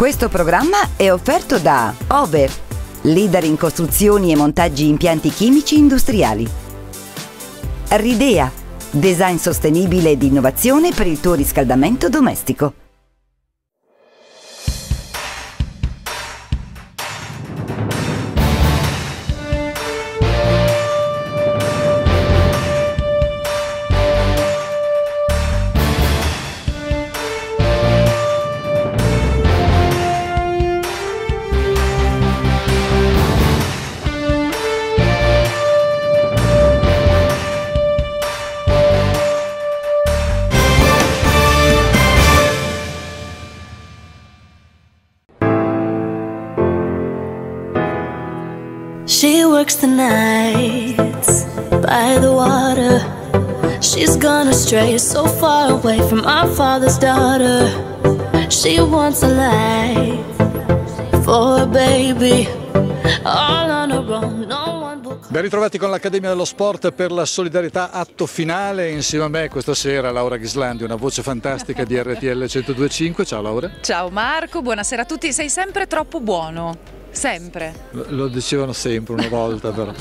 Questo programma è offerto da Over, leader in costruzioni e montaggi impianti chimici industriali. Ridea, design sostenibile ed innovazione per il tuo riscaldamento domestico. Astray, so far away from our father's daughter. She wants a life for a baby, all on her own. No one will Ben ritrovati con l'Accademia dello Sport per la solidarietà atto finale. Insieme a me questa sera Laura Ghislandi, una voce fantastica di RTL 1025. Ciao Laura. Ciao Marco, buonasera a tutti. Sei sempre troppo buono. Sempre. Lo- dicevano sempre una volta però.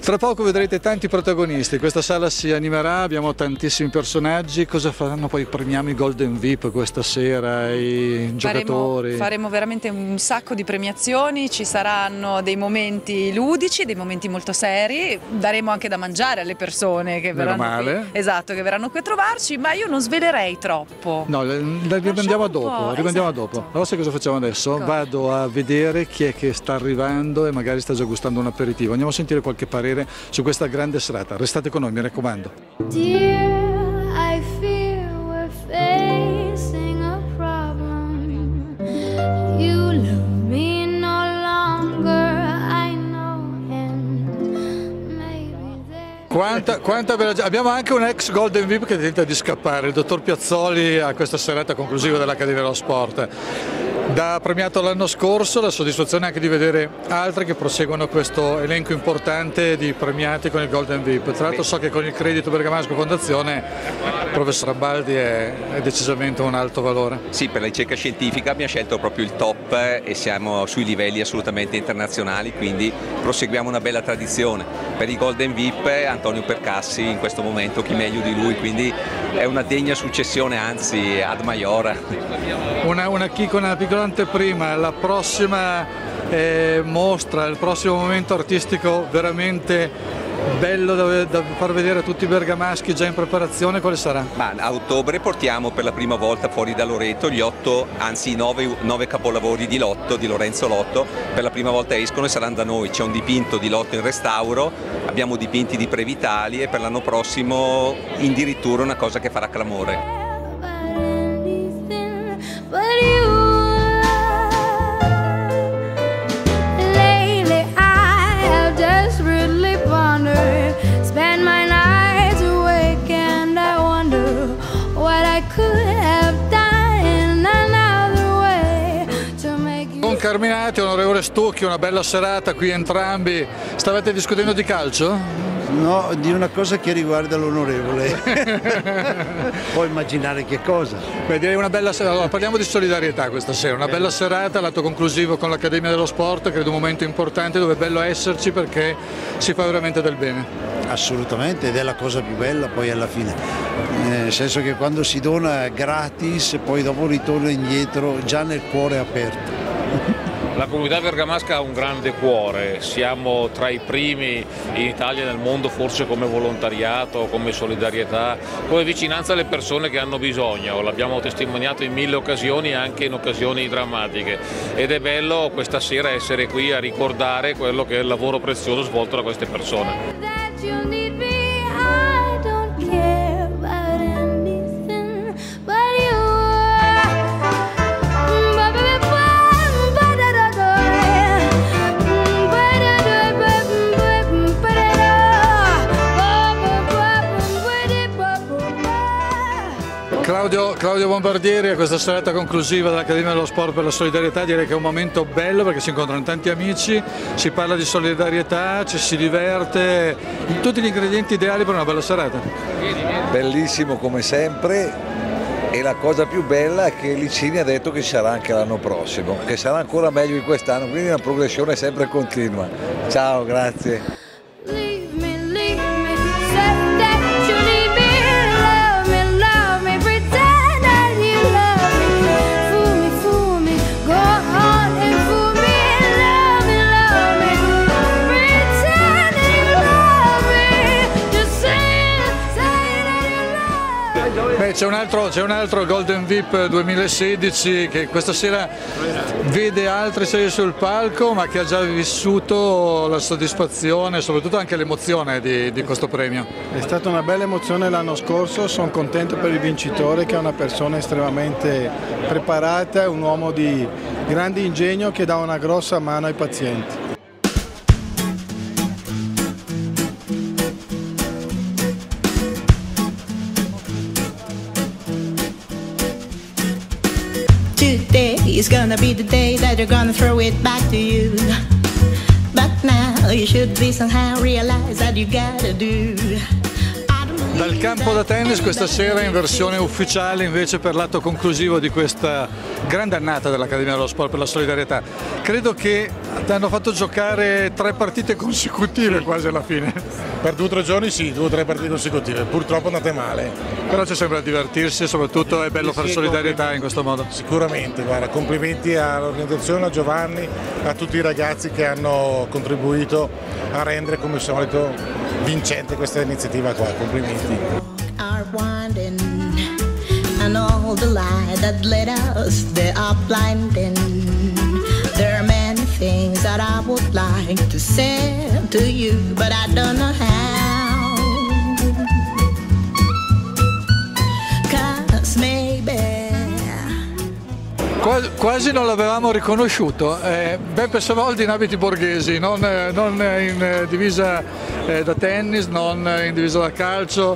Tra poco vedrete tanti protagonisti, questa sala si animerà, abbiamo tantissimi personaggi, cosa faranno poi? Premiamo i Golden VIP questa sera, i giocatori. Faremo, faremo veramente un sacco di premiazioni, ci saranno dei momenti ludici, dei momenti molto seri, daremo anche da mangiare alle persone che Meno verranno. Qui, esatto, che verranno qui a trovarci, ma io non svelerei troppo. No, rimandiamo dopo, rimandiamo esatto. dopo. Allora sai cosa facciamo adesso? Vado a vedere chi è che sta arrivando e magari sta già gustando un aperitivo. Andiamo a sentire qualche parere su questa grande serata. Restate con noi, mi raccomando. Dear, I fear we're facing a problem. You love Quanta, quanta bella. Abbiamo anche un ex Golden VIP che tenta di scappare, il dottor Piazzoli a questa serata conclusiva dell'Accademia dello Sport. Da premiato l'anno scorso, la soddisfazione anche di vedere altri che proseguono questo elenco importante di premiati con il Golden VIP. Tra l'altro so che con il credito Bergamasco Fondazione il professor Abaldi è, è decisamente un alto valore. Sì, per la ricerca scientifica abbiamo scelto proprio il top e siamo sui livelli assolutamente internazionali, quindi proseguiamo una bella tradizione. Per il Golden VIP Antonio Percassi in questo momento, chi meglio di lui, quindi è una degna successione, anzi ad Maiora. Una, una una piccola anteprima, la prossima eh, mostra, il prossimo momento artistico veramente bello da, da far vedere a tutti i bergamaschi già in preparazione, quale sarà? Ma a ottobre portiamo per la prima volta fuori da Loreto gli otto, anzi i nove, nove capolavori di Lotto, di Lorenzo Lotto, per la prima volta escono e saranno da noi. C'è un dipinto di Lotto in restauro, abbiamo dipinti di Previtali e per l'anno prossimo addirittura una cosa che farà clamore. Stucchi, una bella serata qui entrambi. Stavate discutendo di calcio? No, di una cosa che riguarda l'onorevole. Puoi immaginare che cosa. Beh, direi una bella serata. Allora, parliamo di solidarietà questa sera, una bella serata, l'atto conclusivo con l'Accademia dello Sport, credo un momento importante dove è bello esserci perché si fa veramente del bene. Assolutamente, ed è la cosa più bella poi alla fine. Eh, Nel senso che quando si dona gratis, poi dopo ritorna indietro già nel cuore aperto. La comunità bergamasca ha un grande cuore, siamo tra i primi in Italia e nel mondo forse come volontariato, come solidarietà, come vicinanza alle persone che hanno bisogno, l'abbiamo testimoniato in mille occasioni anche in occasioni drammatiche. Ed è bello questa sera essere qui a ricordare quello che è il lavoro prezioso svolto da queste persone. Claudio, Claudio Bombardieri a questa serata conclusiva dell'Accademia dello Sport per la solidarietà direi che è un momento bello perché si incontrano tanti amici, si parla di solidarietà, ci si diverte, tutti gli ingredienti ideali per una bella serata. Bellissimo come sempre, e la cosa più bella è che Licini ha detto che ci sarà anche l'anno prossimo, che sarà ancora meglio di quest'anno, quindi una progressione sempre continua. Ciao, grazie. C'è, un un altro Golden VIP 2016 che questa sera vede altri salire sul palco ma che ha già vissuto la soddisfazione e soprattutto anche l'emozione di, di questo premio. È stata una bella emozione l'anno scorso, sono contento per il vincitore che è una persona estremamente preparata, un uomo di grande ingegno che dà una grossa mano ai pazienti. Today is gonna be the day that you're gonna throw it back to you. But now you should be somehow realize that you gotta do. Dal campo da tennis questa sera in versione ufficiale invece per l'atto conclusivo di questa grande annata dell'Accademia dello Sport per la Solidarietà. Credo che ti hanno fatto giocare tre partite consecutive quasi alla fine, Per due o tre giorni sì, due o tre partite consecutive, purtroppo andate male. però c'è sempre da divertirsi e soprattutto è bello Sì, fare solidarietà in questo modo. Sicuramente, guarda, complimenti all'organizzazione, a Giovanni, a tutti i ragazzi che hanno contribuito a rendere come al solito vincente questa iniziativa qua, complimenti. Are winding and all the light that led us they are blinding. There are many things that i would like to say to you but i don't know how Quasi, quasi non l'avevamo riconosciuto, eh, Beppe Savoldi in abiti borghesi, non, eh, non in eh, divisa eh, da tennis, non eh, in divisa da calcio,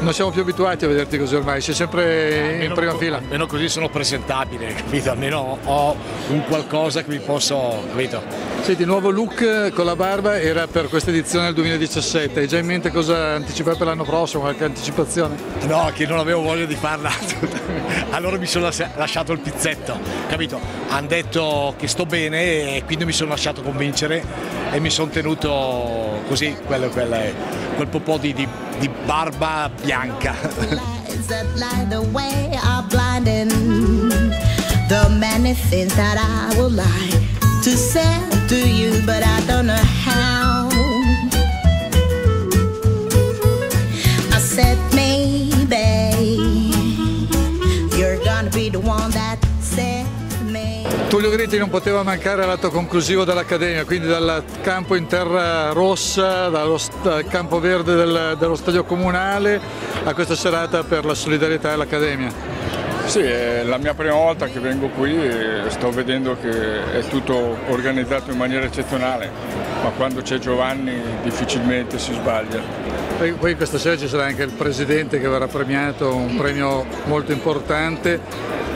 non siamo più abituati a vederti così ormai, sei sempre in prima fila. Almeno così sono presentabile, capito? Almeno ho un qualcosa che mi posso, capito? Senti, il nuovo look eh, con la barba era per questa edizione del 2017, hai già in mente cosa anticipare per l'anno prossimo, qualche anticipazione? No, che non avevo voglia di farla. allora mi sono las- lasciato il pizzetto, capito? Hanno detto che sto bene e quindi mi sono lasciato convincere e mi sono tenuto così, quello, quel, quel po' di, di, di barba bianca. the one that. Tullio Gritti non poteva mancare all'atto conclusivo dell'Accademia, quindi dal campo in terra rossa, dallo dal campo verde del- dello stadio comunale a questa serata per la solidarietà dell'Accademia. Sì, è la mia prima volta che vengo qui e sto vedendo che è tutto organizzato in maniera eccezionale, ma quando c'è Giovanni difficilmente si sbaglia. Poi questa sera ci sarà anche il presidente che verrà premiato, un premio molto importante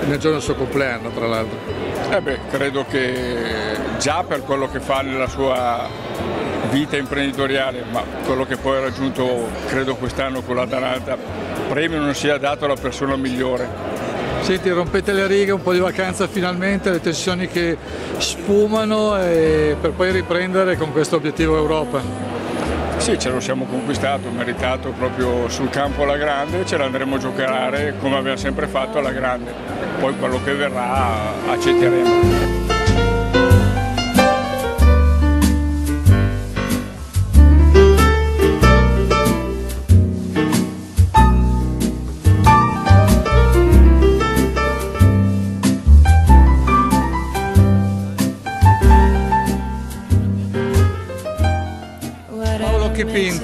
nel giorno del suo compleanno tra l'altro. Eh beh, credo che già per quello che fa nella sua vita imprenditoriale, ma quello che poi ha raggiunto credo quest'anno con la Danata, premio non sia dato alla persona migliore. Senti, rompete le righe, un po' di vacanza finalmente, le tensioni che sfumano e per poi riprendere con questo obiettivo Europa. Sì, ce lo siamo conquistato, meritato proprio sul campo alla grande, ce l'andremo a giocare come abbiamo sempre fatto alla grande. Poi quello che verrà accetteremo.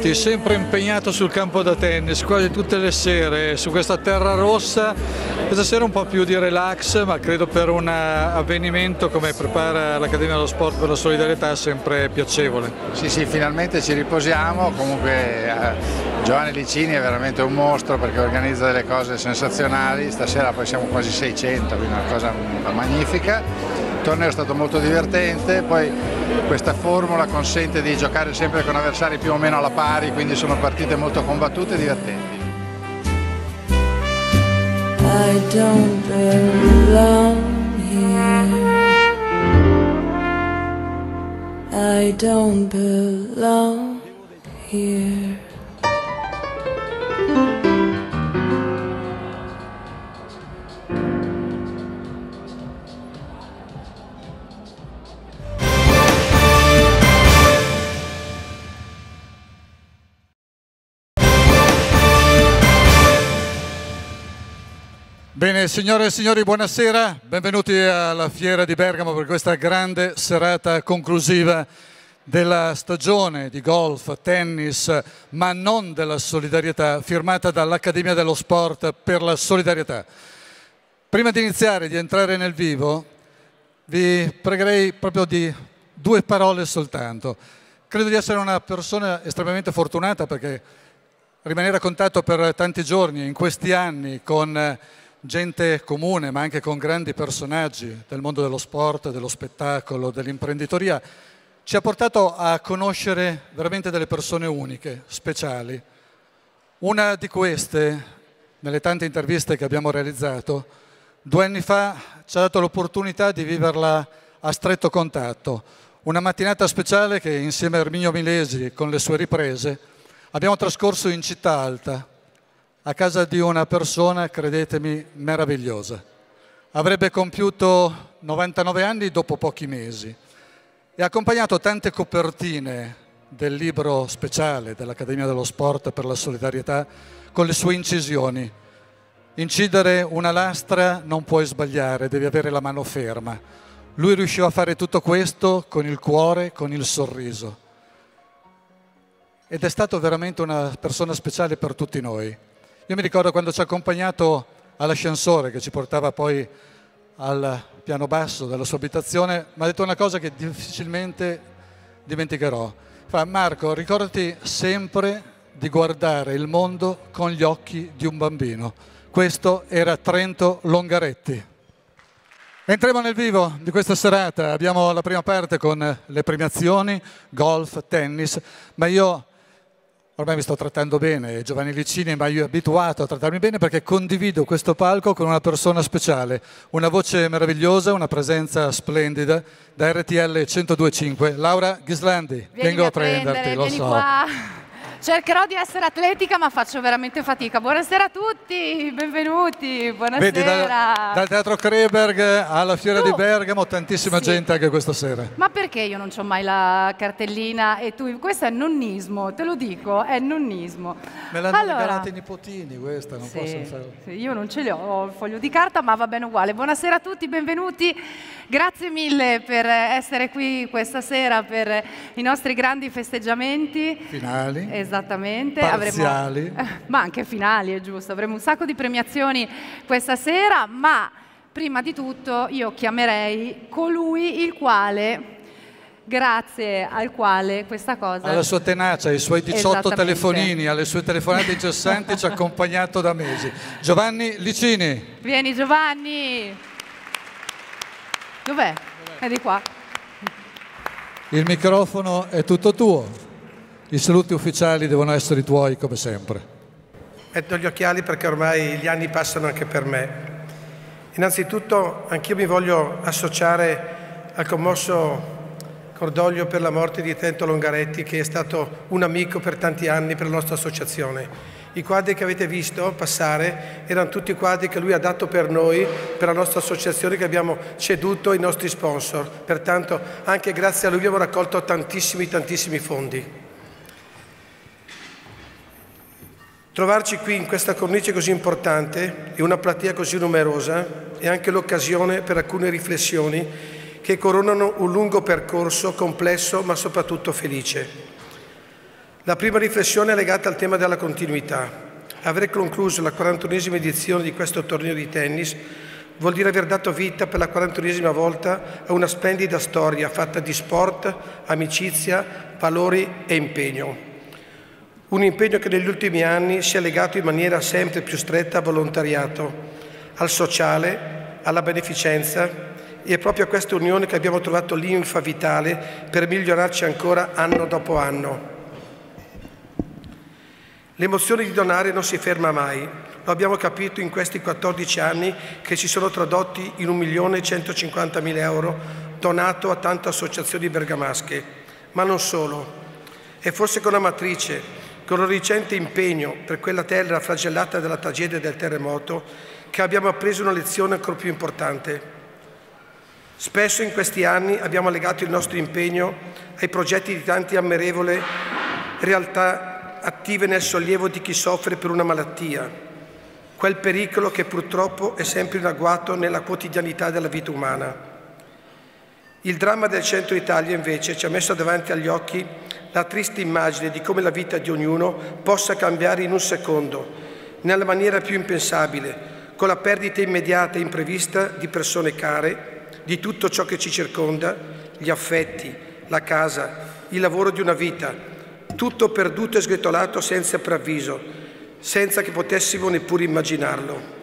Chipinti, sempre impegnato sul campo da tennis, quasi tutte le sere su questa terra rossa. Questa sera un po' più di relax, ma credo per un avvenimento come prepara l'Accademia dello Sport per la Solidarietà sempre piacevole. Sì, sì, finalmente ci riposiamo, comunque eh, Giovanni Licini è veramente un mostro perché organizza delle cose sensazionali, stasera poi siamo quasi 600, quindi una cosa magnifica. Torneo è stato molto divertente, poi questa formula consente di giocare sempre con avversari più o meno alla pari, quindi sono partite molto combattute e divertenti. I don't. I don't belong here. Bene, signore e signori, buonasera. Benvenuti alla Fiera di Bergamo per questa grande serata conclusiva della stagione di golf, tennis, ma non della solidarietà, firmata dall'Accademia dello Sport per la solidarietà. Prima di iniziare, di entrare nel vivo, vi pregherei proprio di due parole soltanto. Credo di essere una persona estremamente fortunata perché rimanere a contatto per tanti giorni in questi anni con gente comune ma anche con grandi personaggi del mondo dello sport, dello spettacolo, dell'imprenditoria, ci ha portato a conoscere veramente delle persone uniche, speciali. Una di queste, nelle tante interviste che abbiamo realizzato, due anni fa ci ha dato l'opportunità di viverla a stretto contatto. Una mattinata speciale che insieme a Erminio Milesi con le sue riprese abbiamo trascorso in città alta, a casa di una persona, credetemi, meravigliosa. Avrebbe compiuto 99 anni dopo pochi mesi e ha accompagnato tante copertine del libro speciale dell'Accademia dello Sport per la solidarietà con le sue incisioni. Incidere una lastra non puoi sbagliare, devi avere la mano ferma. Lui riusciva a fare tutto questo con il cuore, con il sorriso. Ed è stato veramente una persona speciale per tutti noi. Io mi ricordo quando ci ha accompagnato all'ascensore che ci portava poi al piano basso della sua abitazione, mi ha detto una cosa che difficilmente dimenticherò. Fa, Marco, ricordati sempre di guardare il mondo con gli occhi di un bambino. Questo era Trento Longaretti. Entriamo nel vivo di questa serata, abbiamo la prima parte con le premiazioni, golf, tennis, ma io ormai mi sto trattando bene, Giovanni Licini mi ha abituato a trattarmi bene perché condivido questo palco con una persona speciale, una voce meravigliosa, una presenza splendida da RTL 1025. Laura Ghislandi, Vieni vengo a prendere, prenderti, lo vieni so. qua. Cercherò di essere atletica, ma faccio veramente fatica. Buonasera a tutti, benvenuti, buonasera. Vedi, dal, dal Teatro Kreberg alla Fiera Tu- di Bergamo, tantissima Sì. gente anche questa sera. Ma perché io non ho mai la cartellina e tu... Questo è nonnismo, te lo dico, è nonnismo. Me l'hanno Allora- regalata i nipotini questa, non Sì, posso fare. sì, io non ce li ho, ho il foglio di carta, ma va bene uguale. Buonasera a tutti, benvenuti. Grazie mille per essere qui questa sera per i nostri grandi festeggiamenti. Finali, Esattamente. parziali. ma anche finali, è giusto. Avremo un sacco di premiazioni questa sera, ma prima di tutto io chiamerei colui il quale, grazie al quale questa cosa... Alla sua tenacia, ai suoi 18 Esattamente. telefonini, alle sue telefonate incessanti ci ha accompagnato da mesi. Giovanni Licini. Vieni Giovanni! Dov'è? È di qua. Il microfono è tutto tuo. I saluti ufficiali devono essere i tuoi come sempre. Metto gli occhiali perché ormai gli anni passano anche per me. Innanzitutto anch'io mi voglio associare al commosso cordoglio per la morte di Trento Longaretti che è stato un amico per tanti anni per la nostra associazione. I quadri che avete visto passare erano tutti quadri che lui ha dato per noi, per la nostra associazione che abbiamo ceduto ai nostri sponsor. Pertanto anche grazie a lui abbiamo raccolto tantissimi, tantissimi fondi. Trovarci qui in questa cornice così importante e una platea così numerosa è anche l'occasione per alcune riflessioni che coronano un lungo percorso complesso ma soprattutto felice. La prima riflessione è legata al tema della continuità. Aver concluso la 41esima edizione di questo torneo di tennis vuol dire aver dato vita per la 41esima volta a una splendida storia fatta di sport, amicizia, valori e impegno. Un impegno che negli ultimi anni si è legato in maniera sempre più stretta al volontariato, al sociale, alla beneficenza e è proprio a questa unione che abbiamo trovato l'infa vitale per migliorarci ancora anno dopo anno. L'emozione di donare non si ferma mai. Lo abbiamo capito in questi 14 anni che si sono tradotti in 1.150.000 euro donato a tante associazioni bergamasche. Ma non solo. E forse con la matrice, con il recente impegno per quella terra flagellata dalla tragedia del terremoto, che abbiamo appreso una lezione ancora più importante. Spesso in questi anni abbiamo legato il nostro impegno ai progetti di tante ammirevoli realtà attive nel sollievo di chi soffre per una malattia, quel pericolo che purtroppo è sempre in agguato nella quotidianità della vita umana. Il dramma del centro Italia invece ci ha messo davanti agli occhi la triste immagine di come la vita di ognuno possa cambiare in un secondo, nella maniera più impensabile, con la perdita immediata e imprevista di persone care, di tutto ciò che ci circonda, gli affetti, la casa, il lavoro di una vita, tutto perduto e sgretolato senza preavviso, senza che potessimo neppure immaginarlo.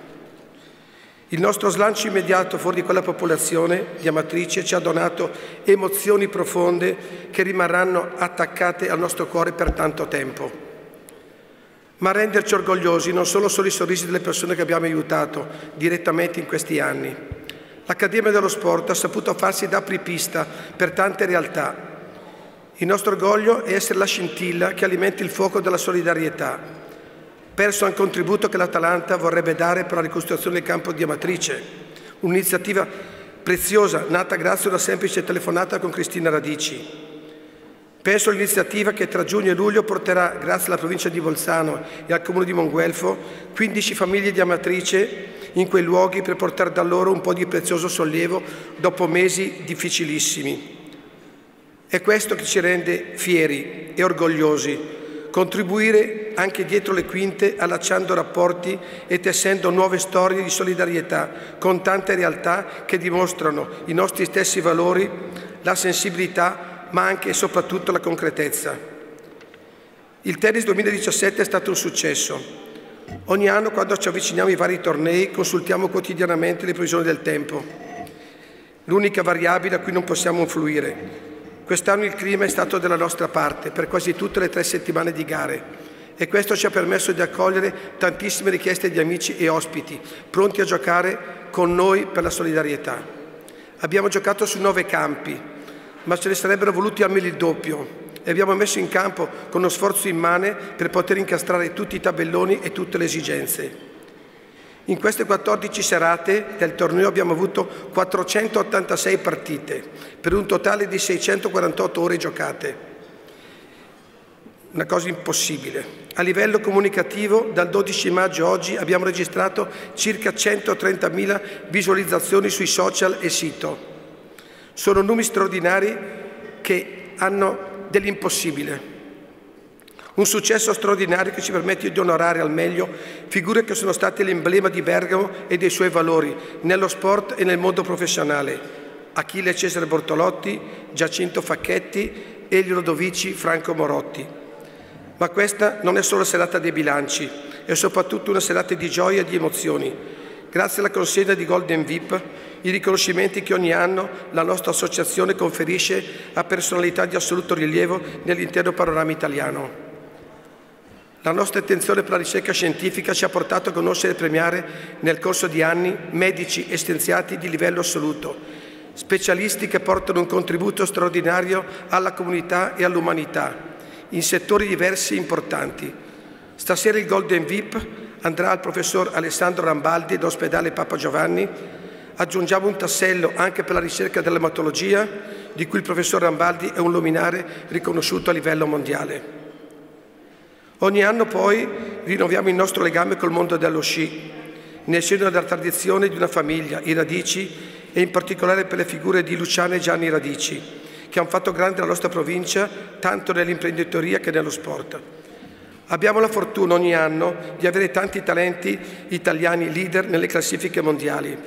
Il nostro slancio immediato fuori di quella popolazione di Amatrice ci ha donato emozioni profonde che rimarranno attaccate al nostro cuore per tanto tempo. Ma renderci orgogliosi non sono solo i sorrisi delle persone che abbiamo aiutato direttamente in questi anni. L'Accademia dello Sport ha saputo farsi da apripista per tante realtà. Il nostro orgoglio è essere la scintilla che alimenta il fuoco della solidarietà, perso un contributo che l'Atalanta vorrebbe dare per la ricostruzione del campo di Amatrice, un'iniziativa preziosa nata grazie a una semplice telefonata con Cristina Radici. Penso all'iniziativa che tra giugno e luglio porterà, grazie alla provincia di Bolzano e al comune di Monguelfo, 15 famiglie di Amatrice in quei luoghi per portare da loro un po' di prezioso sollievo dopo mesi difficilissimi. È questo che ci rende fieri e orgogliosi, contribuire anche dietro le quinte allacciando rapporti e tessendo nuove storie di solidarietà con tante realtà che dimostrano i nostri stessi valori, la sensibilità ma anche e soprattutto la concretezza. Il tennis 2017 è stato un successo. Ogni anno quando ci avviciniamo ai vari tornei consultiamo quotidianamente le previsioni del tempo, l'unica variabile a cui non possiamo influire. Quest'anno il clima è stato dalla nostra parte per quasi tutte le tre settimane di gare e questo ci ha permesso di accogliere tantissime richieste di amici e ospiti pronti a giocare con noi per la solidarietà. Abbiamo giocato su nove campi, ma ce ne sarebbero voluti almeno il doppio e abbiamo messo in campo con uno sforzo immane per poter incastrare tutti i tabelloni e tutte le esigenze. In queste 14 serate del torneo abbiamo avuto 486 partite, per un totale di 648 ore giocate. Una cosa impossibile. A livello comunicativo, dal 12 maggio oggi abbiamo registrato circa 130.000 visualizzazioni sui social e sito. Sono numeri straordinari che hanno dell'impossibile. Un successo straordinario che ci permette di onorare al meglio figure che sono state l'emblema di Bergamo e dei suoi valori nello sport e nel mondo professionale. Achille Cesare Bortolotti, Giacinto Facchetti, Elio Lodovici, Franco Morotti. Ma questa non è solo serata dei bilanci, è soprattutto una serata di gioia e di emozioni. Grazie alla consegna di Golden VIP i riconoscimenti che ogni anno la nostra associazione conferisce a personalità di assoluto rilievo nell'intero panorama italiano. La nostra attenzione per la ricerca scientifica ci ha portato a conoscere e premiare nel corso di anni medici e scienziati di livello assoluto, specialisti che portano un contributo straordinario alla comunità e all'umanità, in settori diversi e importanti. Stasera il Golden VIP andrà al professor Alessandro Rambaldi dell'ospedale Papa Giovanni, aggiungiamo un tassello anche per la ricerca dell'ematologia, di cui il professor Rambaldi è un luminare riconosciuto a livello mondiale. Ogni anno poi rinnoviamo il nostro legame col mondo dello sci, nel seno della tradizione di una famiglia, i Radici, e in particolare per le figure di Luciano e Gianni Radici, che hanno fatto grande la nostra provincia, tanto nell'imprenditoria che nello sport. Abbiamo la fortuna ogni anno di avere tanti talenti italiani leader nelle classifiche mondiali.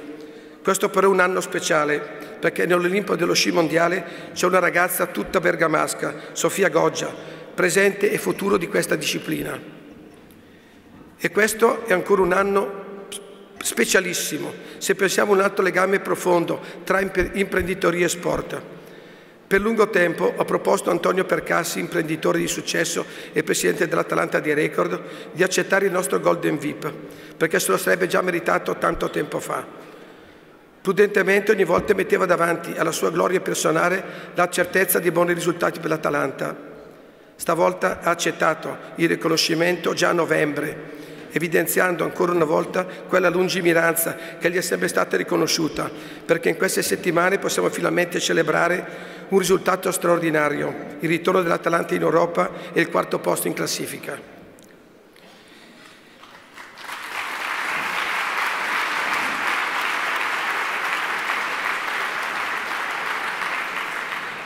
Questo però è un anno speciale, perché nell'Olimpo dello sci mondiale c'è una ragazza tutta bergamasca, Sofia Goggia, presente e futuro di questa disciplina. E questo è ancora un anno specialissimo, se pensiamo a un altro legame profondo tra imprenditoria e sport. Per lungo tempo ho proposto a Antonio Percassi, imprenditore di successo e presidente dell'Atalanta di Record, di accettare il nostro Golden VIP, perché se lo sarebbe già meritato tanto tempo fa. Prudentemente ogni volta metteva davanti alla sua gloria personale la certezza di buoni risultati per l'Atalanta. Stavolta ha accettato il riconoscimento già a novembre, evidenziando ancora una volta quella lungimiranza che gli è sempre stata riconosciuta, perché in queste settimane possiamo finalmente celebrare un risultato straordinario, il ritorno dell'Atalanta in Europa e il quarto posto in classifica.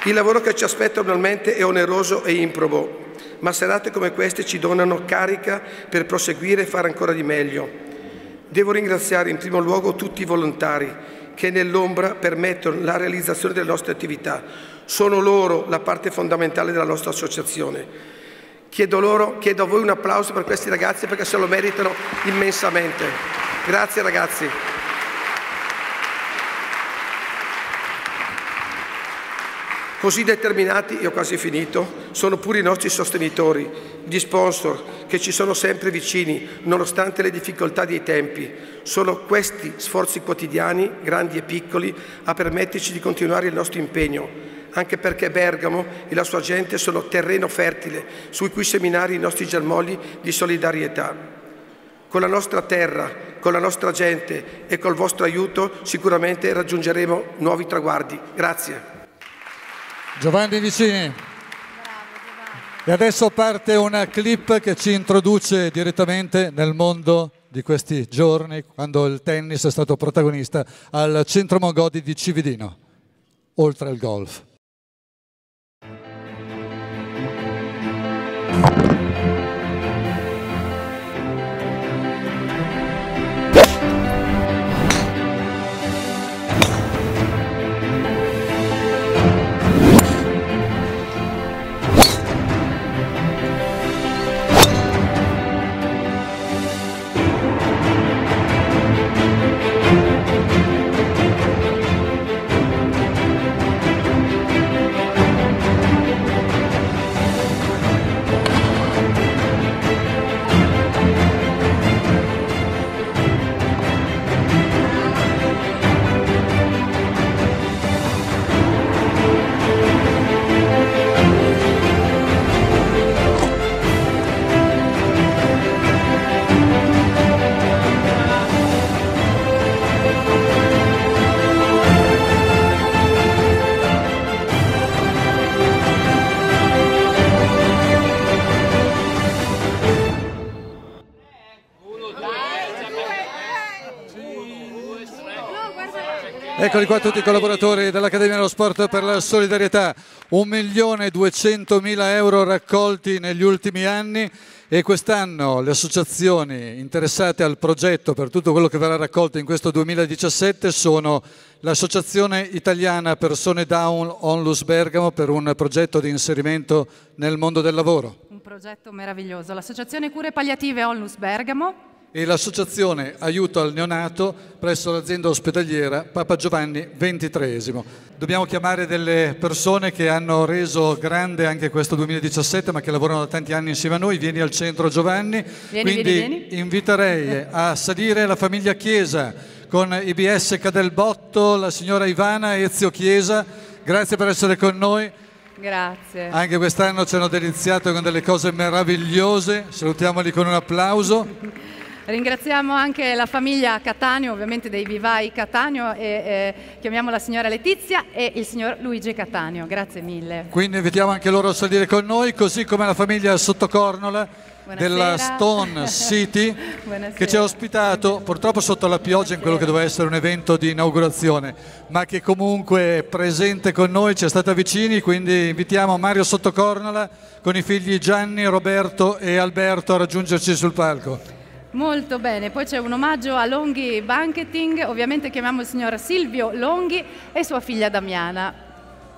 Il lavoro che ci aspetta annualmente è oneroso e improbo, ma serate come queste ci donano carica per proseguire e fare ancora di meglio. Devo ringraziare in primo luogo tutti i volontari che nell'ombra permettono la realizzazione delle nostre attività. Sono loro la parte fondamentale della nostra associazione. Chiedo, loro, chiedo a voi un applauso per questi ragazzi perché se lo meritano immensamente. Grazie ragazzi. Così determinati, ho quasi finito, sono pure i nostri sostenitori, gli sponsor che ci sono sempre vicini nonostante le difficoltà dei tempi. Sono questi sforzi quotidiani, grandi e piccoli, a permetterci di continuare il nostro impegno, anche perché Bergamo e la sua gente sono terreno fertile su cui seminare i nostri germogli di solidarietà. Con la nostra terra, con la nostra gente e col vostro aiuto sicuramente raggiungeremo nuovi traguardi. Grazie. Giovanni Vicini. E adesso parte una clip che ci introduce direttamente nel mondo di questi giorni, quando il tennis è stato protagonista al Centro Mongodi di Cividino, oltre al golf. Eccoli qua tutti i collaboratori dell'Accademia dello Sport per la Solidarietà, 1.200.000 euro raccolti negli ultimi anni e quest'anno le associazioni interessate al progetto per tutto quello che verrà raccolto in questo 2017 sono l'Associazione Italiana Persone Down Onlus Bergamo per un progetto di inserimento nel mondo del lavoro. Un progetto meraviglioso. L'Associazione Cure Palliative Onlus Bergamo e l'associazione Aiuto al Neonato presso l'azienda ospedaliera Papa Giovanni XXIII. Dobbiamo chiamare delle persone che hanno reso grande anche questo 2017 ma che lavorano da tanti anni insieme a noi. Vieni al centro Giovanni. Vieni, Quindi vieni, vieni. inviterei a salire la famiglia Chiesa con IBS Cadelbotto, la signora Ivana Ezio Chiesa. Grazie per essere con noi. Grazie. Anche quest'anno ci hanno deliziato con delle cose meravigliose. Salutiamoli con un applauso. Ringraziamo anche la famiglia Cattaneo, ovviamente dei Vivai Cattaneo, e eh, chiamiamo la signora Letizia e il signor Luigi Cattaneo. Grazie mille. Quindi invitiamo anche loro a salire con noi, così come la famiglia Sottocornola della Stone City che ci ha ospitato purtroppo sotto la pioggia in quello che doveva essere un evento di inaugurazione ma che comunque è presente con noi, ci è stata vicini quindi invitiamo Mario Sottocornola con i figli Gianni, Roberto e Alberto a raggiungerci sul palco. Molto bene, poi c'è un omaggio a Longhi Banqueting, ovviamente chiamiamo il signor Silvio Longhi e sua figlia Damiana.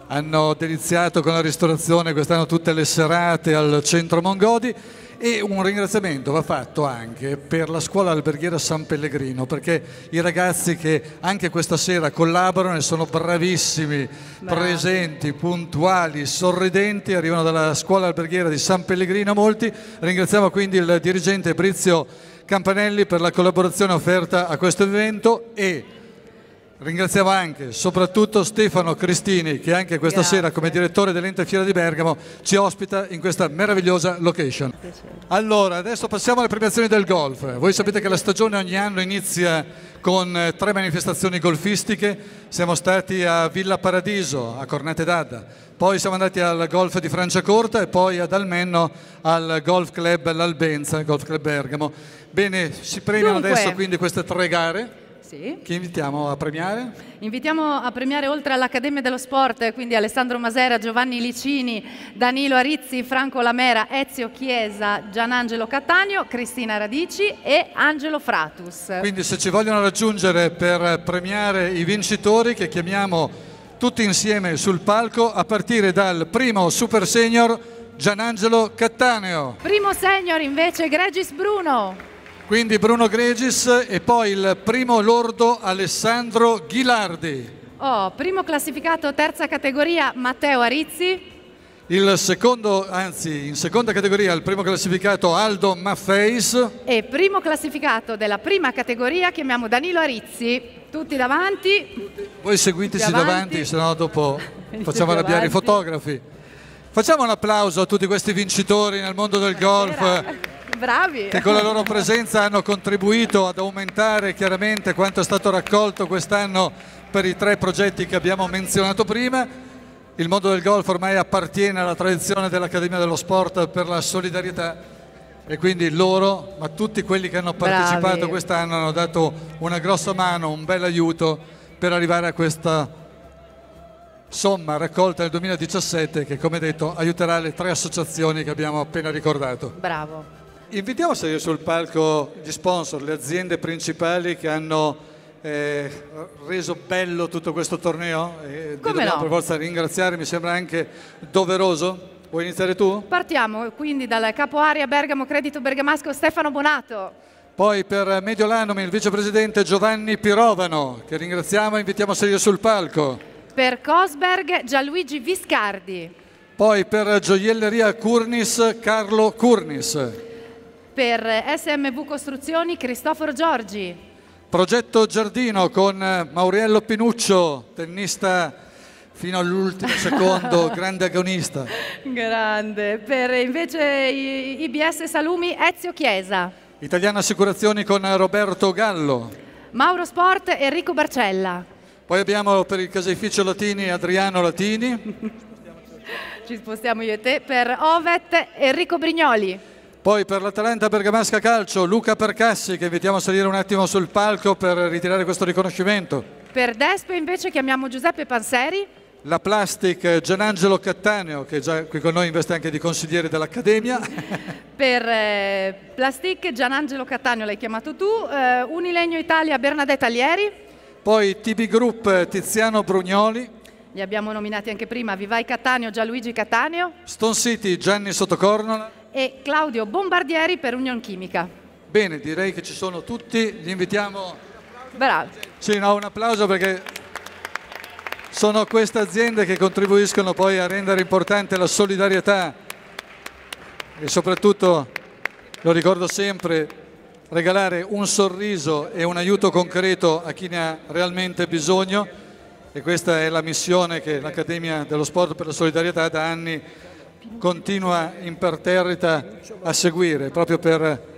Hanno deliziato con la ristorazione quest'anno tutte le serate al centro Mongodi E un ringraziamento va fatto anche per la scuola alberghiera San Pellegrino, perché i ragazzi che anche questa sera collaborano e sono bravissimi, Bravi. presenti, puntuali, sorridenti, arrivano dalla scuola alberghiera di San Pellegrino molti. Ringraziamo quindi il dirigente Brizio Campanelli per la collaborazione offerta a questo evento e Ringraziamo anche soprattutto Stefano Cristini che anche questa Grazie. sera come direttore dell'Ente Fiera di Bergamo ci ospita in questa meravigliosa location. Allora, adesso passiamo alle premiazioni del golf. Voi sapete che la stagione ogni anno inizia con eh, tre manifestazioni golfistiche. Siamo stati a Villa Paradiso, a Cornate d'Adda, poi siamo andati al golf di Franciacorta e poi ad Almenno al Golf Club L'Albenza, Golf Club Bergamo. Bene, si premiano Dunque. adesso quindi queste tre gare. Sì. Che invitiamo a premiare? Invitiamo a premiare oltre all'Accademia dello Sport, quindi Alessandro Masera, Giovanni Licini, Danilo Arizzi, Franco Lamera, Ezio Chiesa, Gianangelo Cattaneo, Cristina Radici e Angelo Fratus. Quindi se ci vogliono raggiungere per premiare i vincitori che chiamiamo tutti insieme sul palco a partire dal primo super senior Gianangelo Cattaneo. Primo senior invece Gregis Bruno. Quindi Bruno Gregis e poi il primo lordo Alessandro Ghilardi. Oh, primo classificato terza categoria Matteo Arizzi. Il secondo, anzi in seconda categoria il primo classificato Aldo Maffeis. E primo classificato della prima categoria chiamiamo Danilo Arizzi. Tutti davanti. Voi seguiteci Davanti. davanti, se no dopo facciamo arrabbiare i fotografi. Facciamo un applauso a tutti questi vincitori nel mondo del golf. Bravi. che con la loro presenza hanno contribuito ad aumentare chiaramente quanto è stato raccolto quest'anno per i tre progetti che abbiamo menzionato prima. Il mondo del golf ormai appartiene alla tradizione dell'Accademia dello Sport per la solidarietà e quindi loro, ma tutti quelli che hanno partecipato quest'anno hanno dato una grossa mano, un bel aiuto per arrivare a questa somma raccolta nel 2017 che come detto aiuterà le tre associazioni che abbiamo appena ricordato. Bravo. Invitiamo a salire sul palco gli sponsor, le aziende principali che hanno eh, reso bello tutto questo torneo. E li Come no? per forza ringraziare, mi sembra anche doveroso. Vuoi iniziare tu? Partiamo quindi dal capo area Bergamo Credito Bergamasco Stefano Bonato. Poi per Mediolanum il vicepresidente Giovanni Pirovano, che ringraziamo e invitiamo a salire sul palco. Per Cosberg Gianluigi Viscardi. Poi per Gioielleria Curnis Carlo Curnis. Per SMV Costruzioni Cristoforo Giorgi. Progetto Giardino con eh, Mauriello Pinuccio, tennista fino all'ultimo secondo, grande agonista. Grande. Per invece IBS Salumi Ezio Chiesa. Italiana Assicurazioni con Roberto Gallo. Mauro Sport Enrico Barcella. Poi abbiamo per il caseificio Latini Adriano Latini. Ci spostiamo io e te. Per Ovet Enrico Brignoli. Poi per l'Atalanta Bergamasca Calcio Luca Percassi che invitiamo a salire un attimo sul palco per ritirare questo riconoscimento. Per Despe invece chiamiamo Giuseppe Panseri. La Plastic Gianangelo Cattaneo che è già qui con noi investe anche di consigliere dell'Accademia. Per eh, Plastic Gianangelo Cattaneo l'hai chiamato tu. Eh, Unilegno Italia Bernadetta Alieri. Poi TB Group Tiziano Brugnoli. Li abbiamo nominati anche prima. Vivai Cattaneo Gianluigi Cattaneo. Stone City Gianni Sottocornola. E Claudio Bombardieri per Union Chimica. Bene, direi che ci sono tutti, li invitiamo. Bravi. Sì, no, un applauso perché sono queste aziende che contribuiscono poi a rendere importante la solidarietà e soprattutto, lo ricordo sempre, regalare un sorriso e un aiuto concreto a chi ne ha realmente bisogno e questa è la missione che l'Accademia dello Sport per la Solidarietà da anni continua imperterrita a seguire proprio per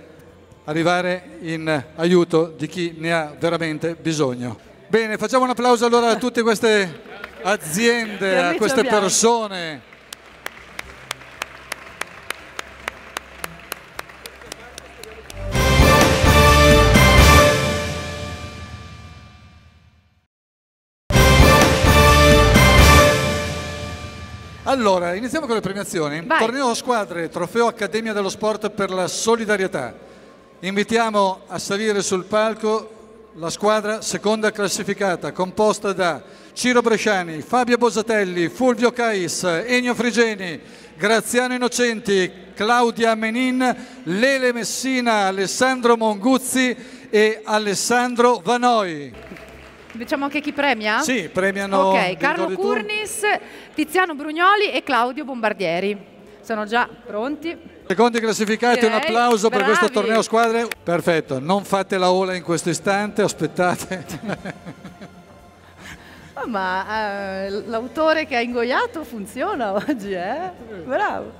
arrivare in aiuto di chi ne ha veramente bisogno. Bene, facciamo un applauso allora a tutte queste aziende, a queste persone. Allora, iniziamo con le premiazioni. Vai. Torneo a squadre, trofeo Accademia dello Sport per la solidarietà. Invitiamo a salire sul palco la squadra seconda classificata composta da Ciro Bresciani, Fabio Bosatelli, Fulvio Cais, Ennio Frigeni, Graziano Innocenti, Claudia Menin, Lele Messina, Alessandro Monguzzi e Alessandro Vanoi. Diciamo anche chi premia? Sì, premiano Ok, Carlo. Curnis, Tiziano Brugnoli e Claudio Bombardieri. Sono già pronti. Secondi classificati, un Ok, applauso per questo bravi. torneo squadre. Perfetto, non fate la ola in questo istante, aspettate. Ah, ma eh, l'autore che ha ingoiato funziona oggi, eh? Bravo.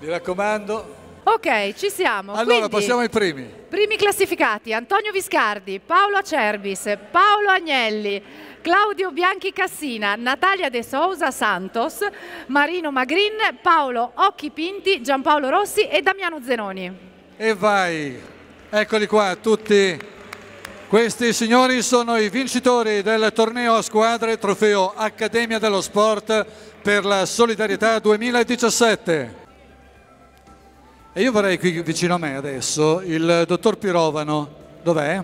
Mi raccomando. Ok, ci siamo. Allora, Quindi, passiamo ai primi. Primi classificati, Antonio Viscardi, Paolo Acerbis, Paolo Agnelli, Claudio Bianchi Cassina, Natalia De Sousa Santos, Marino Magrin, Paolo Occhi Pinti, Giampaolo Rossi e Damiano Zenoni. E vai, eccoli qua, tutti. Questi signori sono i vincitori del torneo a squadre trofeo Accademia dello Sport per la solidarietà 2017. E io vorrei qui vicino a me adesso il dottor Pirovano. Dov'è?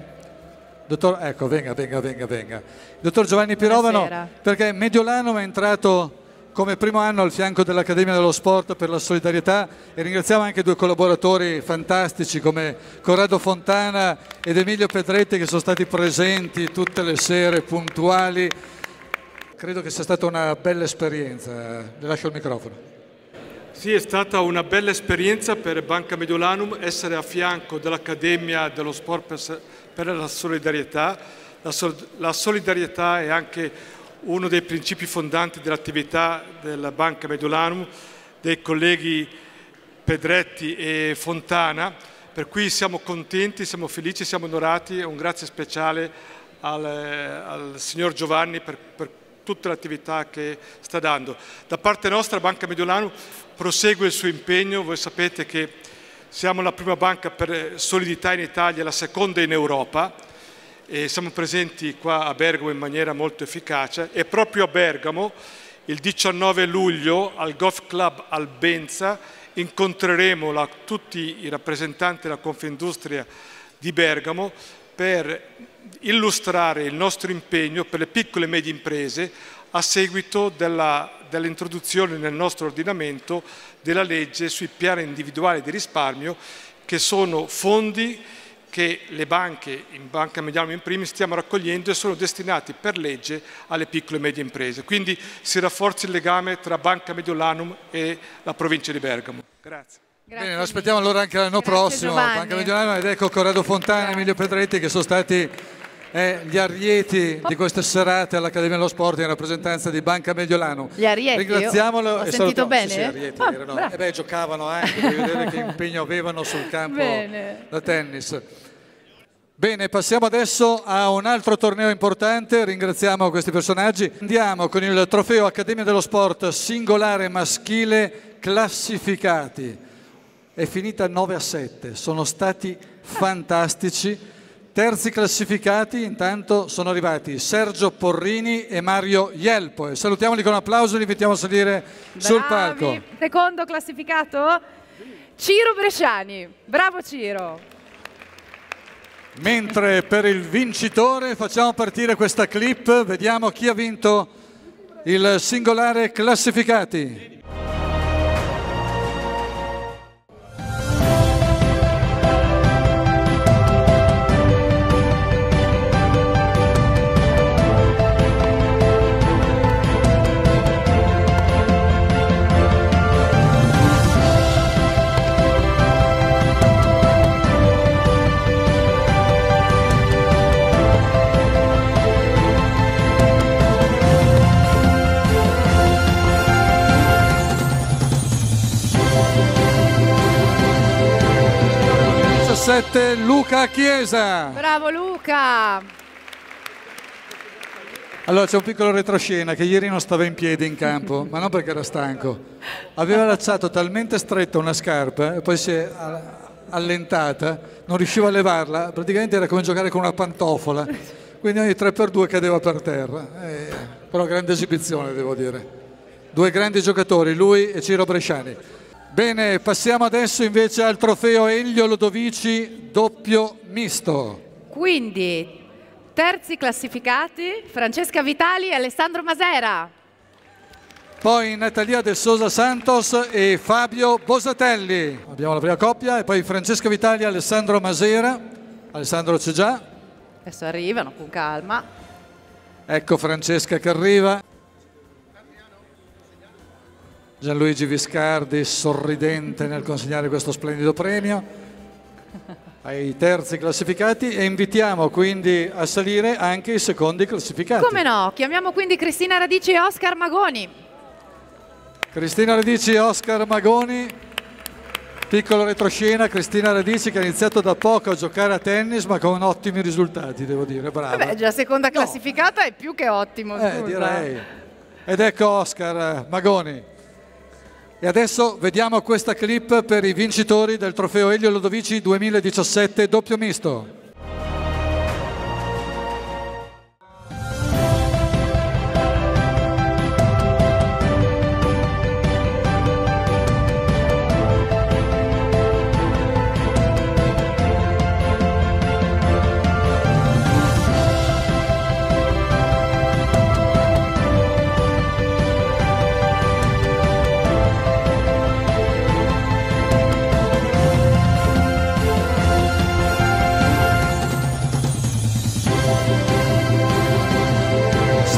Dottor, ecco, venga, venga, venga, venga. Il dottor Giovanni Pirovano, Buonasera. perché Mediolanum è entrato come primo anno al fianco dell'Accademia dello Sport per la solidarietà e ringraziamo anche due collaboratori fantastici come Corrado Fontana ed Emilio Pedretti che sono stati presenti tutte le sere, puntuali. Credo che sia stata una bella esperienza. Le lascio il microfono. Sì, è stata una bella esperienza per Banca Mediolanum essere a fianco dell'Accademia dello Sport per, la solidarietà. La, sol- la solidarietà è anche uno dei principi fondanti dell'attività della Banca Mediolanum, dei colleghi Pedretti e Fontana, per cui siamo contenti, siamo felici, siamo onorati un grazie speciale al, al signor Giovanni per, per tutta l'attività che sta dando. Da parte nostra Banca Mediolanum prosegue il suo impegno, voi sapete che siamo la prima banca per solidità in Italia, la seconda in Europa e siamo presenti qua a Bergamo in maniera molto efficace e proprio a Bergamo il 19 luglio al Golf Club Albenza incontreremo la- tutti i rappresentanti della Confindustria di Bergamo per illustrare il nostro impegno per le piccole e medie imprese a seguito dell'introduzione nel nostro ordinamento della legge sui piani individuali di risparmio che sono fondi che le banche, in Banca Mediano in primis, stiamo raccogliendo e sono destinati per legge alle piccole e medie imprese. Quindi si rafforza il legame tra Banca Mediolanum e la provincia di Bergamo. Grazie. Bene, lo aspettiamo allora anche l'anno prossimo. Giovanni. Banca Mediolanum ed ecco Corrado Fontana e Emilio Pedretti che sono stati eh, gli arieti di queste serate all'Accademia dello Sport in rappresentanza di Banca Mediolanum. Gli arieti? Ringraziamolo Ho e sentito salutiamo- bene? Sì, sì, arieti Ah, erano. Eh beh, giocavano anche, devi vedere che impegno avevano sul campo Bene. da tennis. Bene, passiamo adesso a un altro torneo importante, ringraziamo questi personaggi. Andiamo con il trofeo Accademia dello Sport singolare maschile classificati. È finita 9 a 7, sono stati fantastici. Terzi classificati intanto sono arrivati Sergio Porrini e Mario Ielpo. Salutiamoli con un applauso e li invitiamo a salire sul Bravi. palco. Secondo classificato? Ciro Bresciani. Bravo Ciro. Mentre per il vincitore facciamo partire questa clip, vediamo chi ha vinto il singolare classificati. Diciassette Luca Chiesa. Bravo Luca. Allora c'è un piccolo retroscena che ieri non stava in piedi in campo, ma non perché era stanco. Aveva allacciato talmente stretta una scarpa e poi si è allentata, non riusciva a levarla, praticamente era come giocare con una pantofola. Quindi ogni 3x2 cadeva per terra. Eh, però grande esibizione devo dire. Due grandi giocatori, lui e Ciro Bresciani. Bene, passiamo adesso invece al trofeo Elio Lodovici doppio misto. Quindi, terzi classificati, Francesca Vitali e Alessandro Masera. Poi Natalia De Sosa Santos e Fabio Bosatelli. Abbiamo la prima coppia e poi Francesca Vitali e Alessandro Masera. Alessandro c'è già. Adesso arrivano con calma. Ecco Francesca che arriva. Gianluigi Viscardi sorridente nel consegnare questo splendido premio ai terzi classificati e invitiamo quindi a salire anche i secondi classificati. Come no? Chiamiamo quindi Cristina Radici e Oscar Magoni. Cristina Radici e Oscar Magoni, piccolo retroscena, Cristina Radici che ha iniziato da poco a giocare a tennis ma con ottimi risultati devo dire, brava. Vabbè, già seconda classificata è più che ottimo. Eh, direi. Ed ecco Oscar Magoni. E adesso vediamo questa clip per i vincitori del trofeo Elio Lodovici 2017 doppio misto.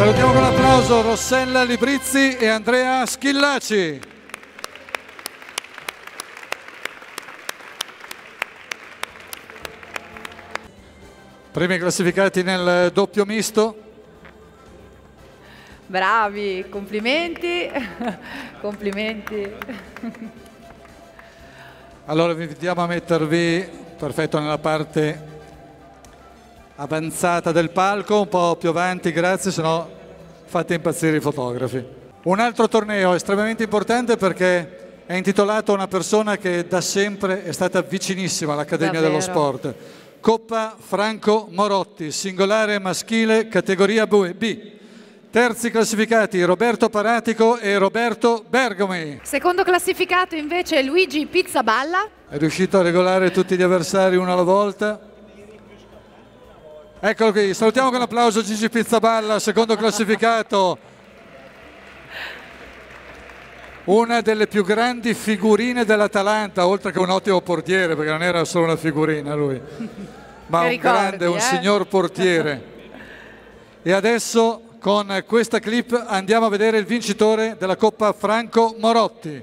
Salutiamo con applauso Rossella Librizzi e Andrea Schillaci. Primi classificati nel doppio misto. Bravi, complimenti. complimenti. Allora vi invitiamo a mettervi perfetto nella parte avanzata del palco, un po' più avanti, grazie, se no fate impazzire i fotografi. Un altro torneo estremamente importante perché è intitolato a una persona che da sempre è stata vicinissima all'Accademia dello. Sport. Coppa Franco Morotti, singolare maschile, categoria B. Terzi classificati Roberto Paratico e Roberto Bergomi. Secondo classificato invece Luigi Pizzaballa. È riuscito a regolare tutti gli avversari uno alla volta. Eccolo qui, salutiamo con applauso Gigi Pizzaballa, secondo classificato. Una delle più grandi figurine dell'Atalanta, oltre che un ottimo portiere, perché non era solo una figurina lui, ma Che un ricordi, grande, un eh? signor portiere. E adesso con questa clip andiamo a vedere il vincitore della Coppa Franco Morotti.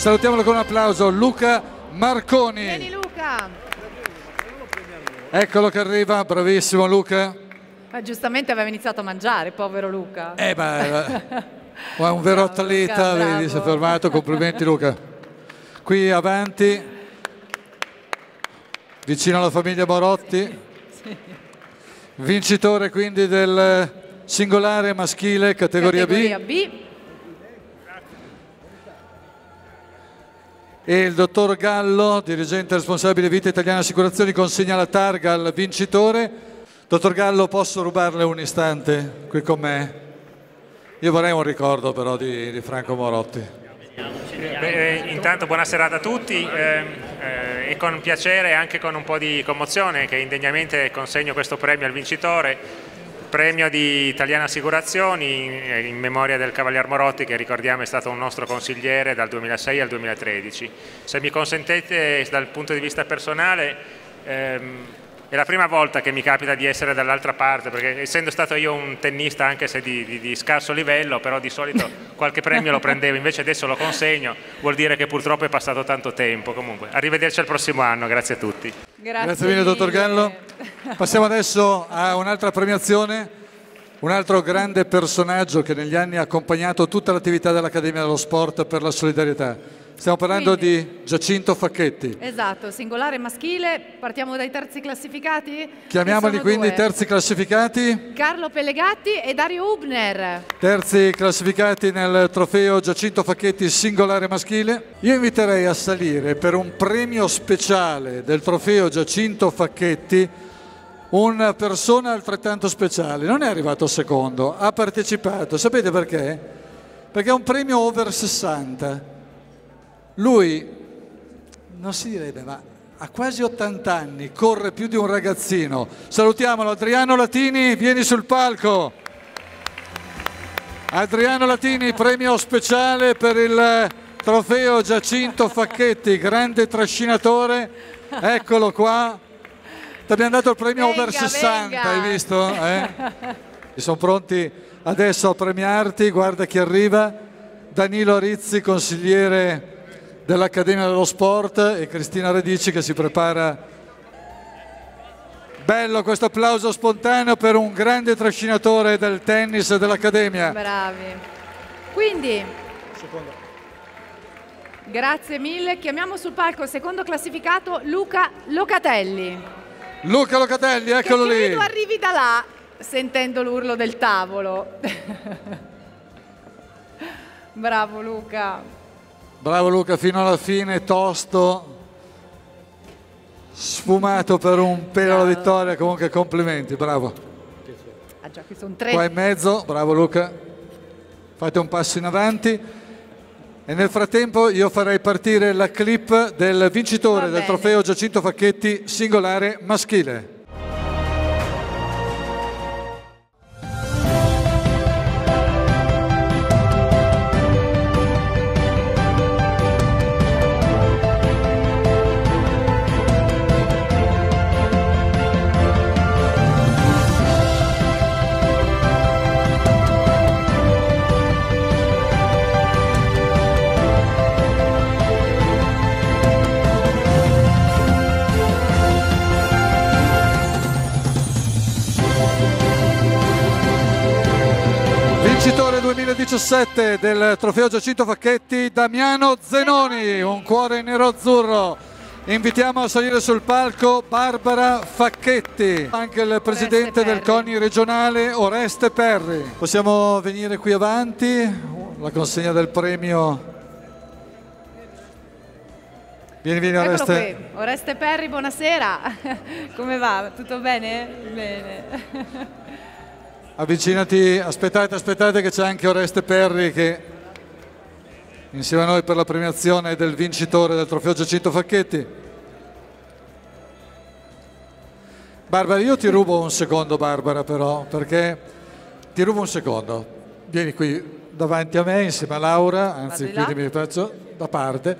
Salutiamolo con un applauso, Luca Marconi. Vieni Luca. Eccolo che arriva, bravissimo Luca. Ma giustamente aveva iniziato a mangiare, povero Luca. Eh, ma, ma è un vero atleta, Luca, vedi, si è bravo. fermato, complimenti Luca. Qui avanti, vicino alla famiglia Morotti, vincitore quindi del singolare maschile categoria, Categoria B. B. E il dottor Gallo, dirigente responsabile Vita Italiana Assicurazioni, consegna la targa al vincitore. Dottor Gallo, posso rubarle un istante qui con me? Io vorrei un ricordo però di, di Franco Morotti. Beh, intanto buona serata a tutti ehm, eh, e con piacere e anche con un po' di commozione che indegnamente consegno questo premio al vincitore, premio di Italiana Assicurazioni in, in memoria del Cavalier Morotti che ricordiamo è stato un nostro consigliere dal 2006 al 2013. Se mi consentite dal punto di vista personale ehm, è la prima volta che mi capita di essere dall'altra parte, perché essendo stato io un tennista anche se di, di- di scarso livello, però di solito qualche premio lo prendevo, invece adesso lo consegno, vuol dire che purtroppo è passato tanto tempo. Comunque, arrivederci al prossimo anno, grazie a tutti. Grazie, Grazie mille, dottor Gallo. Passiamo adesso a un'altra premiazione Un altro grande personaggio che negli anni ha accompagnato tutta l'attività dell'Accademia dello Sport per la solidarietà. Stiamo parlando di Giacinto Facchetti. Esatto, singolare maschile, partiamo dai terzi classificati. Chiamiamoli quindi due. terzi classificati. Carlo Pellegatti e Dario Ubner. Terzi classificati nel trofeo Giacinto Facchetti singolare maschile. Io inviterei a salire per un premio speciale del trofeo Giacinto Facchetti una persona altrettanto speciale. Non è arrivato secondo, ha partecipato. Sapete perché? Perché è un premio over 60. Lui, non si direbbe, ma ha quasi 80 anni, corre più di un ragazzino. Salutiamolo, Adriano Latini, vieni sul palco. Adriano Latini, premio speciale per il trofeo Giacinto Facchetti, grande trascinatore. Eccolo qua. Ti abbiamo dato il premio Venga, over 60, venga. hai visto? Eh? Sono pronti adesso a premiarti, guarda chi arriva. Danilo Rizzi, consigliere dell'Accademia dello Sport e Cristina Radici che si prepara. Bello questo applauso spontaneo per un grande trascinatore del tennis dell'Accademia. Bravi. Quindi, grazie mille. Chiamiamo sul palco il secondo classificato Luca Locatelli. Luca Locatelli, eccolo che lì. credo arrivi da là sentendo l'urlo del tavolo. Bravo Luca. Bravo Luca, fino alla fine, tosto, sfumato per un pelo alla vittoria, comunque complimenti, bravo. Ah già, qui sono tre. Qua in mezzo, bravo Luca, fate un passo in avanti e nel frattempo io farei partire la clip del vincitore del trofeo Giacinto Facchetti singolare maschile. Vincitore 2017 del trofeo Giacinto Facchetti, Damiano Zenoni, un cuore nero-azzurro. Invitiamo a salire sul palco Barbara Facchetti, anche il presidente del CONI regionale Oreste Perri. Possiamo venire qui avanti, la consegna del premio. Vieni, vieni Oreste. Oreste Perri, buonasera. Come va? Tutto bene? Bene. Avvicinati, aspettate, aspettate che c'è anche Oreste Perri che insieme a noi per la premiazione del vincitore del trofeo Giacinto Facchetti. Barbara, io ti rubo un secondo, Barbara, però, perché ti rubo un secondo. Vieni qui davanti a me insieme a Laura, anzi, quindi mi faccio da parte.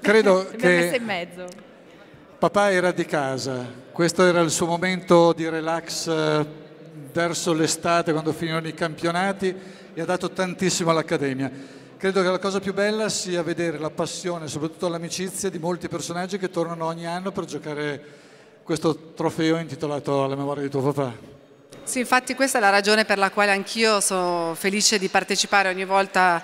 Credo che in mezzo. Papà era di casa, questo era il suo momento di relax eh, verso l'estate quando finivano i campionati e ha dato tantissimo all'Accademia. Credo che la cosa più bella sia vedere la passione, soprattutto l'amicizia di molti personaggi che tornano ogni anno per giocare questo trofeo intitolato alla memoria di tuo papà. Sì, infatti questa è la ragione per la quale anch'io sono felice di partecipare ogni volta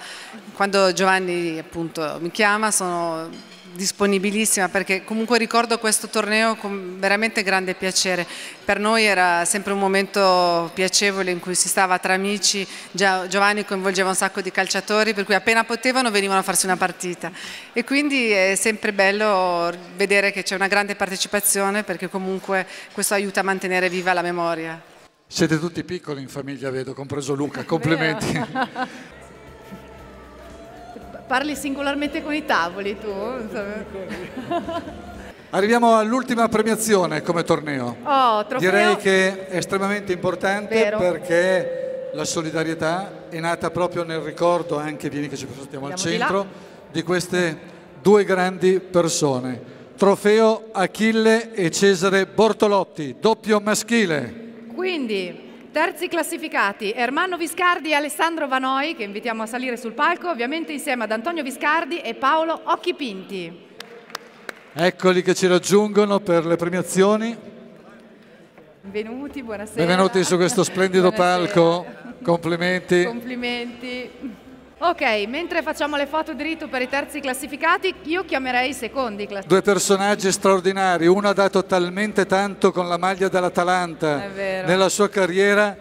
quando Giovanni appunto mi chiama, sono disponibilissima perché comunque ricordo questo torneo con veramente grande piacere. Per noi era sempre un momento piacevole in cui si stava tra amici, Giovanni coinvolgeva un sacco di calciatori per cui appena potevano venivano a farsi una partita e quindi è sempre bello vedere che c'è una grande partecipazione perché comunque questo aiuta a mantenere viva la memoria. Siete tutti piccoli in famiglia, vedo, compreso Luca, complimenti. Parli singolarmente con i tavoli tu? Arriviamo all'ultima premiazione come torneo. Oh, trofeo. Direi che è estremamente importante Vero. perché la solidarietà è nata proprio nel ricordo, anche vieni che ci spostiamo al di centro, là. di queste due grandi persone. Trofeo Achille e Cesare Bortolotti, doppio maschile. Quindi, terzi classificati, Ermanno Viscardi e Alessandro Vanoi, che invitiamo a salire sul palco, ovviamente insieme ad Antonio Viscardi e Paolo Occhipinti. Eccoli che ci raggiungono per le premiazioni. Benvenuti, buonasera. Benvenuti su questo splendido Buonasera. palco, complimenti. Complimenti. Ok, mentre facciamo le foto dritto per i terzi classificati, io chiamerei i secondi classificati. Due personaggi straordinari, uno ha dato talmente tanto con la maglia dell'Atalanta nella sua carriera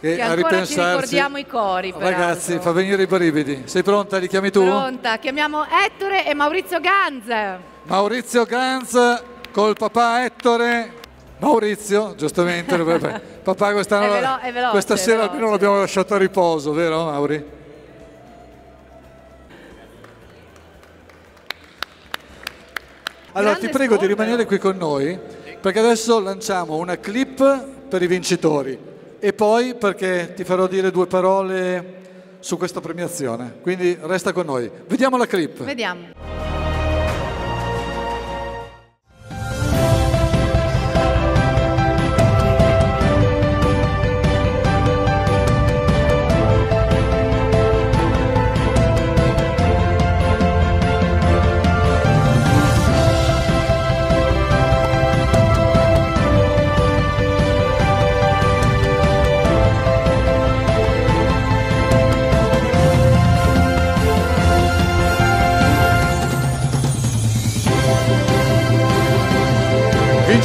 che, Che a ancora ci ripensarsi... ricordiamo i cori, peraltro. Ragazzi, fa venire i brividi. Sei pronta? Li chiami tu? Pronta, chiamiamo Ettore e Maurizio Ganz. Maurizio Ganz col papà Ettore. Maurizio, giustamente, papà quest'anno- questa sera almeno l'abbiamo lasciato a riposo, vero Mauri? Allora Grande ti prego di sfondo. rimanere qui con noi perché adesso lanciamo una clip per i vincitori e poi perché ti farò dire due parole su questa premiazione. Quindi resta con noi. Vediamo la clip. Vediamo.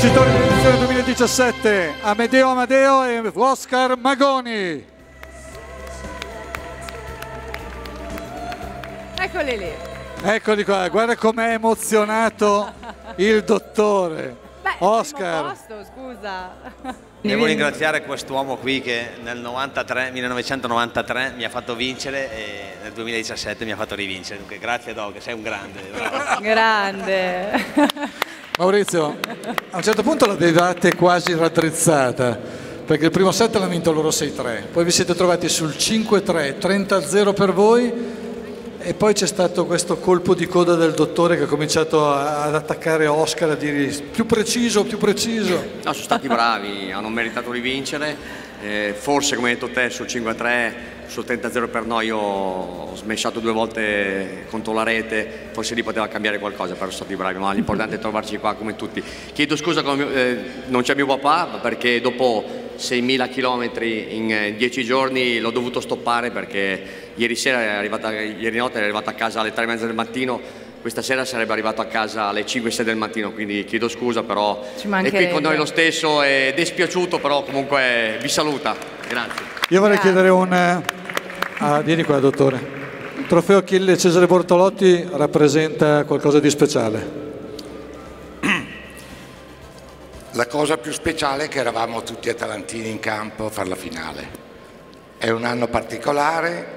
Vincitori dell'edizione 2017, Amedeo Amadeo e Oscar Magoni. Eccoli lì. Eccoli qua, guarda com'è emozionato il dottore. Beh, Oscar. posto, scusa. Devo ringraziare quest'uomo qui che nel 93, 1993 mi ha fatto vincere e nel 2017 mi ha fatto rivincere. Dunque grazie Dog, sei un grande. bravo. Grande. Maurizio, a un certo punto l'avevate quasi raddrizzata, perché il primo set l'hanno vinto loro 6-3, poi vi siete trovati sul 5-3, 30-0 per voi e poi c'è stato questo colpo di coda del dottore che ha cominciato ad attaccare Oscar, a dirgli più preciso, più preciso. No, sono stati bravi, hanno meritato di vincere. Eh, forse, come hai detto te, sul 5-3, sul 30-0 per noi ho smashato due volte contro la rete, forse lì poteva cambiare qualcosa, però sono stati bravi, ma l'importante è trovarci qua come tutti. Chiedo scusa, mio- eh, non c'è mio papà perché dopo 6.000 km in 10 giorni l'ho dovuto stoppare perché ieri sera è arrivata, ieri notte è arrivato a casa alle 3 e mezza del mattino. Questa sera sarebbe arrivato a casa alle 5-6 del mattino, quindi chiedo scusa, però è qui con noi lo stesso, è dispiaciuto, però comunque vi saluta. Grazie. Io vorrei chiedere un... eh, Ah, vieni qua dottore. Il trofeo Achille Cesare Bortolotti rappresenta qualcosa di speciale. La cosa più speciale è che eravamo tutti atalantini in campo a fare la finale. È un anno particolare,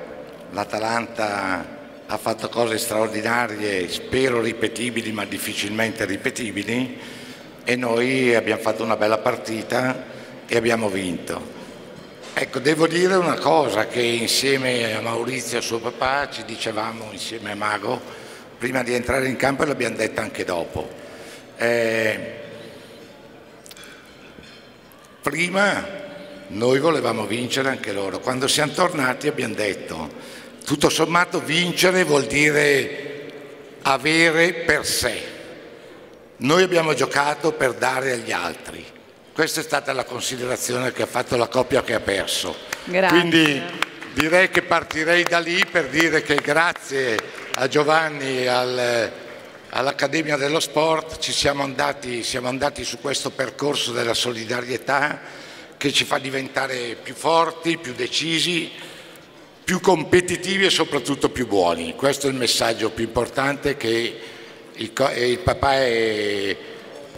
l'Atalanta ha fatto cose straordinarie, spero ripetibili ma difficilmente ripetibili e noi abbiamo fatto una bella partita e abbiamo vinto. Ecco, devo dire una cosa che insieme a Maurizio e suo papà ci dicevamo insieme a Mago prima di entrare in campo e l'abbiamo detta anche dopo. Eh, prima noi volevamo vincere anche loro, quando siamo tornati abbiamo detto tutto sommato vincere vuol dire avere per sé. Noi abbiamo giocato per dare agli altri. Questa è stata la considerazione che ha fatto la coppia che ha perso. Grazie. Quindi direi che partirei da lì per dire che grazie a Giovanni e al- all'Accademia dello Sport ci siamo andati, siamo andati su questo percorso della solidarietà che ci fa diventare più forti, più decisi, più competitivi e soprattutto più buoni. Questo è il messaggio più importante che il, il papà e,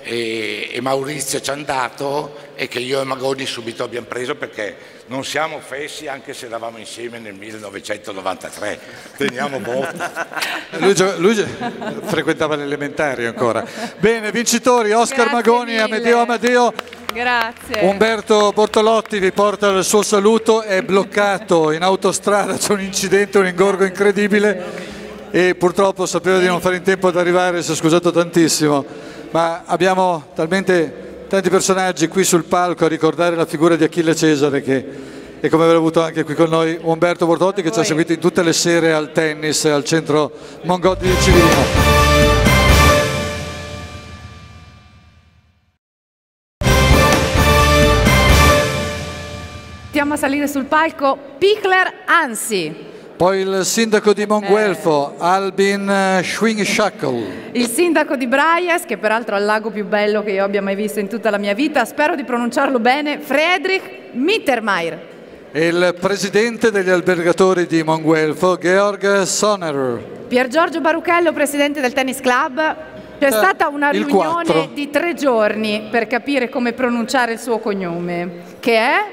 e- e Maurizio ci hanno dato e che io e Magoni subito abbiamo preso perché non siamo fessi anche se eravamo insieme nel 1993. Teniamo voto. Lui, lui frequentava l'elementare ancora. Bene, vincitori Oscar Grazie Magoni, mille. Amedeo Amadeo, Grazie. Umberto Bortolotti vi porta il suo saluto, è bloccato in autostrada, c'è un incidente, un ingorgo incredibile e purtroppo sapeva di non fare in tempo ad arrivare, si è scusato tantissimo, ma abbiamo talmente tanti personaggi qui sul palco a ricordare la figura di Achille Cesare che e come aver avuto anche qui con noi Umberto Bortolotti che ci ha seguito in tutte le sere al tennis al centro Mongotti di Civilino. invitiamo a salire sul palco Pichler Ansi, Poi il sindaco di Monguelfo, Albin Schwingschackl. il sindaco di Braies, che peraltro ha il lago più bello che io abbia mai visto in tutta la mia vita, spero di pronunciarlo bene, Friedrich Mittermeier. e il presidente degli albergatori di Monguelfo, Georg Sonnerer. Pier Giorgio Baruchello, presidente del tennis club. C'è Eh, stata una il riunione quattro. di tre giorni per capire come pronunciare il suo cognome, che è,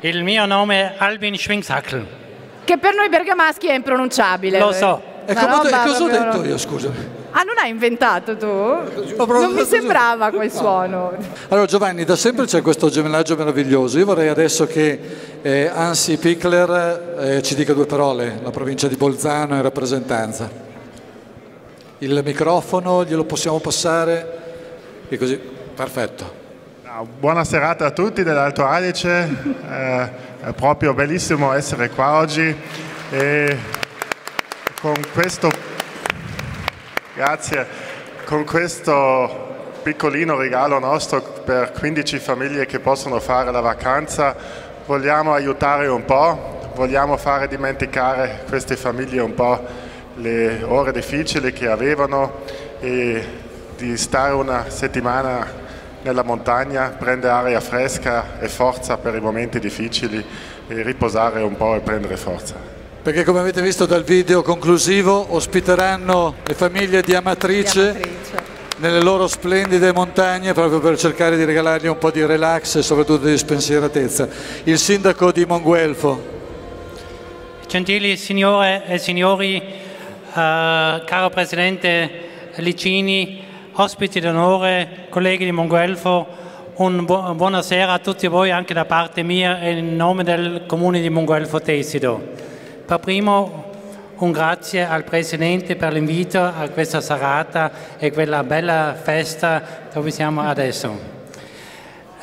Il mio nome è Albin Schwingshackl. Che per noi bergamaschi è impronunciabile. Lo so. E cosa ho detto io, scusami? Ah, non hai inventato tu? Non mi sembrava quel suono. Allora Giovanni, da sempre c'è questo gemellaggio meraviglioso. Io vorrei adesso che eh, Ansi Pickler eh, ci dica due parole, la provincia di Bolzano in rappresentanza. Il microfono glielo possiamo passare e così, perfetto. Buona serata a tutti dell'Alto Adige, eh, è proprio bellissimo essere qua oggi e con questo, grazie, con questo piccolino regalo nostro per 15 famiglie che possono fare la vacanza vogliamo aiutare un po', vogliamo fare dimenticare queste famiglie un po' le ore difficili che avevano e di stare una settimana nella montagna, prendere aria fresca e forza per i momenti difficili e riposare un po' e prendere forza. Perché come avete visto dal video conclusivo ospiteranno le famiglie di Amatrice, nelle loro splendide montagne proprio per cercare di regalargli un po' di relax e soprattutto di spensieratezza. Il sindaco di Monguelfo, Gentili signore e signori, eh, caro Presidente Licini, ospiti d'onore, colleghi di Monguelfo, un bu- buonasera a tutti voi anche da parte mia e in nome del Comune di Monguelfo Tesido. Per primo un grazie al Presidente per l'invito a questa serata e quella bella festa dove siamo adesso.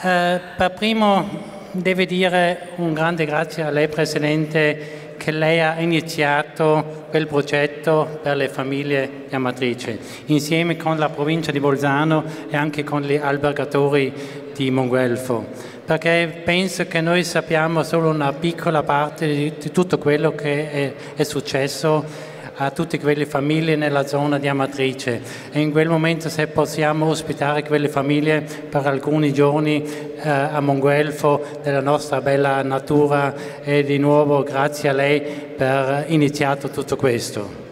Eh, per primo devo dire un grande grazie a lei Presidente che lei ha iniziato quel progetto per le famiglie di Amatrice insieme con la provincia di Bolzano e anche con gli albergatori di Monguelfo. Perché penso che noi sappiamo solo una piccola parte di, tutto quello che è, è successo a tutte quelle famiglie nella zona di Amatrice e in quel momento se possiamo ospitare quelle famiglie per alcuni giorni eh, a Monguelfo della nostra bella natura e di nuovo grazie a lei per iniziato tutto questo.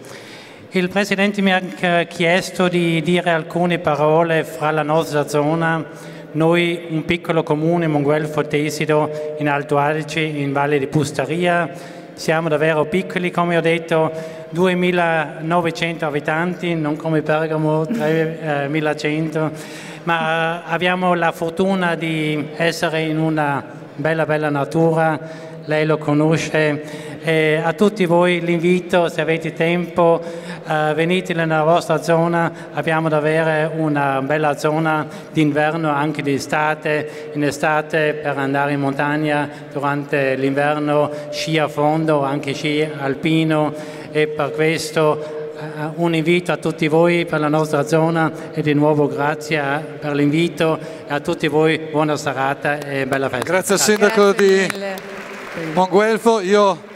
Il Presidente mi ha anche chiesto di dire alcune parole fra la nostra zona, noi un piccolo comune, Monguelfo Tesido, in Alto Adige, in Valle di Pustaria, siamo davvero piccoli, come ho detto, 2.900 abitanti, non come Bergamo 3.100, ma eh, abbiamo la fortuna di essere in una bella, bella natura, lei lo conosce. E a tutti voi l'invito, se avete tempo, eh, venite nella vostra zona, abbiamo davvero una bella zona d'inverno, anche d'estate, in estate per andare in montagna, durante l'inverno sci a fondo, anche sci alpino. E per questo eh, un invito a tutti voi per la nostra zona. E di nuovo grazie a- per l'invito. E a tutti voi buona serata e bella festa. Grazie al sindaco di Monguelfo. Io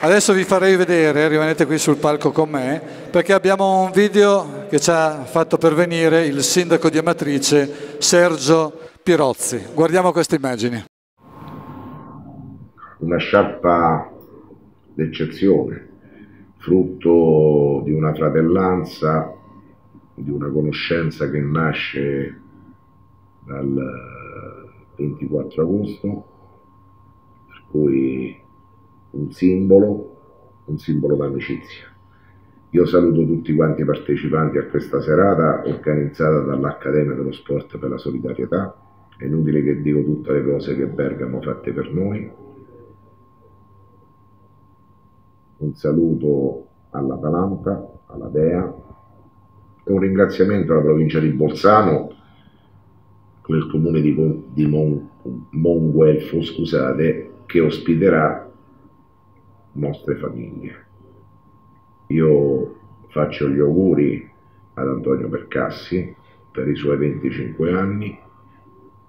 adesso vi farei vedere, rimanete qui sul palco con me, perché abbiamo un video che ci ha fatto pervenire il sindaco di Amatrice, Sergio Pirozzi. Guardiamo queste immagini. una sciarpa d'eccezione, frutto di una fratellanza, di una conoscenza che nasce dal 24 agosto, per cui un simbolo, un simbolo d'amicizia. Io saluto tutti quanti i partecipanti a questa serata organizzata dall'Accademia dello Sport per la Solidarietà. È inutile che dico tutte le cose che Bergamo ha fatte per noi, un saluto all'Atalanta, alla Dea un ringraziamento alla provincia di Bolzano il comune di, Con- di Mon- Monguelfo, scusate, che ospiterà nostre famiglie. Io faccio gli auguri ad Antonio Percassi per i suoi 25 anni,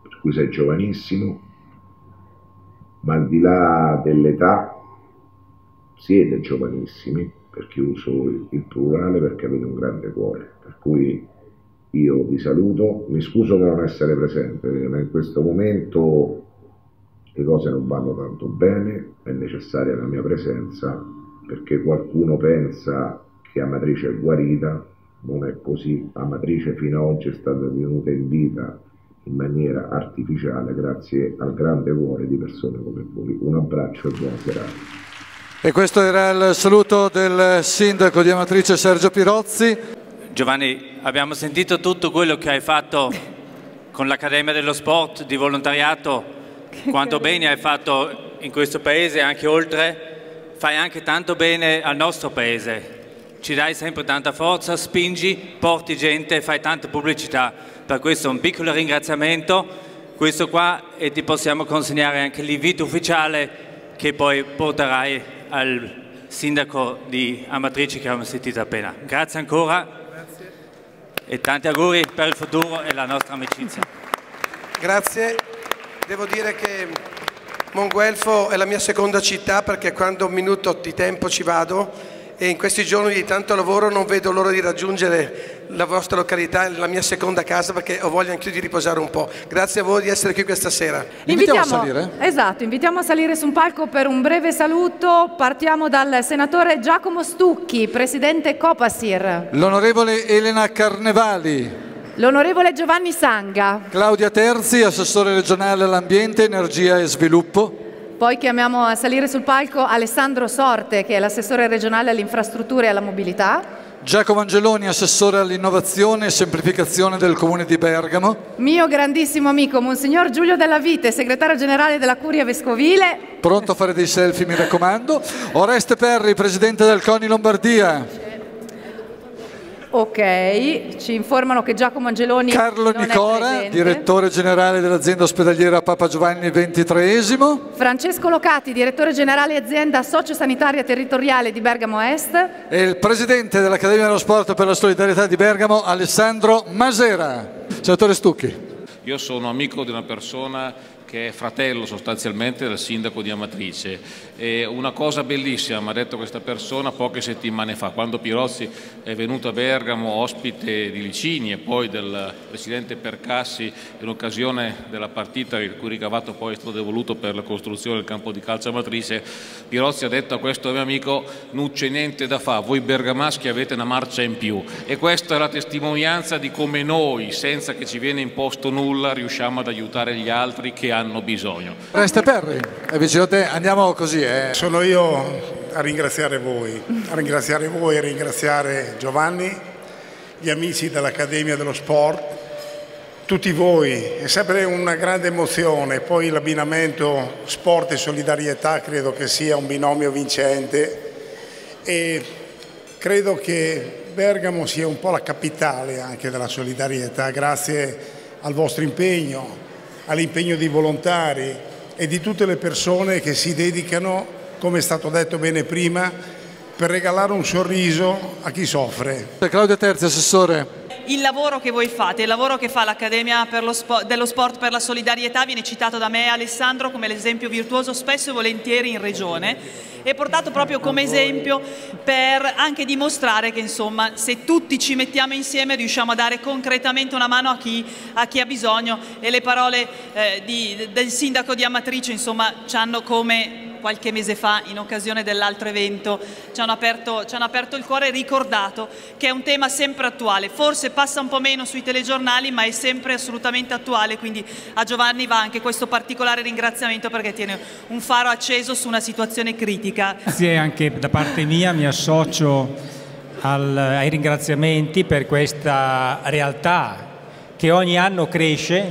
per cui sei giovanissimo, ma al di là dell'età siete giovanissimi, perché uso il plurale perché avete un grande cuore, per cui io vi saluto, mi scuso per non essere presente, ma in questo momento le cose non vanno tanto bene, necessaria la mia presenza perché qualcuno pensa che Amatrice è guarita, non è così, Amatrice fino ad oggi è stata tenuta in vita in maniera artificiale grazie al grande cuore di persone come voi. Un abbraccio e buona serata. E questo era il saluto del sindaco di Amatrice Sergio Pirozzi. Giovanni, abbiamo sentito tutto quello che hai fatto con l'Accademia dello Sport di volontariato, quanto bene hai fatto in questo paese e anche oltre, fai anche tanto bene al nostro paese. Ci dai sempre tanta forza, spingi, porti gente, fai tanta pubblicità. Per questo un piccolo ringraziamento, questo qua e ti possiamo consegnare anche l'invito ufficiale che poi porterai al sindaco di Amatrice che abbiamo sentito appena. Grazie ancora e tanti auguri per il futuro e la nostra amicizia. Grazie. Devo dire che Monguelfo è la mia seconda città perché quando un minuto di tempo ci vado e in questi giorni di tanto lavoro non vedo l'ora di raggiungere la vostra località, la mia seconda casa perché ho voglia anche di riposare un po'. Grazie a voi di essere qui questa sera. Esatto, invitiamo a salire su un palco per un breve saluto. Partiamo dal senatore Giacomo Stucchi, presidente Copasir. L'onorevole Elena Carnevali, L'onorevole Giovanni Sanga. Claudia Terzi, assessore regionale all'ambiente, energia e sviluppo. Poi chiamiamo a salire sul palco Alessandro Sorte, che è l'assessore regionale alle infrastrutture e alla mobilità. Giacomo Angeloni, assessore all'innovazione e semplificazione del comune di Bergamo. Mio grandissimo amico, Monsignor Giulio Della Vite, segretario generale della Curia Vescovile. Pronto a fare dei selfie, mi raccomando. Oreste Perri, presidente del CONI Lombardia. Ok, ci informano che Giacomo Angeloni Carlo non è Nicora, direttore generale dell'azienda ospedaliera Papa Giovanni XXIII. Francesco Locati, direttore generale azienda sociosanitaria territoriale di Bergamo Est. E il presidente dell'Accademia dello Sport per la Solidarietà di Bergamo, Alessandro Masera. Senatore Stucchi. Io sono amico di una persona che è fratello sostanzialmente del sindaco di Amatrice. E una cosa bellissima mi ha detto questa persona poche settimane fa, quando Pirozzi è venuto a Bergamo ospite di Licini e poi del presidente Percassi in occasione della partita il cui ricavato poi è stato devoluto per la costruzione del campo di calcio Amatrice, Pirozzi ha detto a questo mio amico non c'è niente da fare, voi bergamaschi avete una marcia in più e questa è la testimonianza di come noi, senza che ci viene imposto nulla, riusciamo ad aiutare gli altri che hanno bisogno. Oreste Perri, è vicino a te, andiamo così. Eh. Sono io a ringraziare voi, a ringraziare voi e a ringraziare Giovanni, gli amici dell'Accademia dello Sport, tutti voi. È sempre una grande emozione, poi l'abbinamento sport e solidarietà credo che sia un binomio vincente e credo che Bergamo sia un po' la capitale anche della solidarietà, grazie al vostro impegno, all'impegno dei volontari e di tutte le persone che si dedicano, come è stato detto bene prima, per regalare un sorriso a chi soffre. Claudia Terzi, assessore. Il lavoro che voi fate, il lavoro che fa l'Accademia per lo Spo- dello Sport per la Solidarietà viene citato da me e Alessandro come l'esempio virtuoso spesso e volentieri in regione e portato proprio come esempio per anche dimostrare che insomma se tutti ci mettiamo insieme riusciamo a dare concretamente una mano a chi, a chi ha bisogno. E le parole eh, di- del sindaco di Amatrice insomma ci hanno come qualche mese fa in occasione dell'altro evento ci hanno, aperto, ci hanno aperto il cuore e ricordato che è un tema sempre attuale, forse passa un po' meno sui telegiornali ma è sempre assolutamente attuale, quindi a Giovanni va anche questo particolare ringraziamento perché tiene un faro acceso su una situazione critica. Grazie anche da parte mia, mi associo al- ai ringraziamenti per questa realtà che ogni anno cresce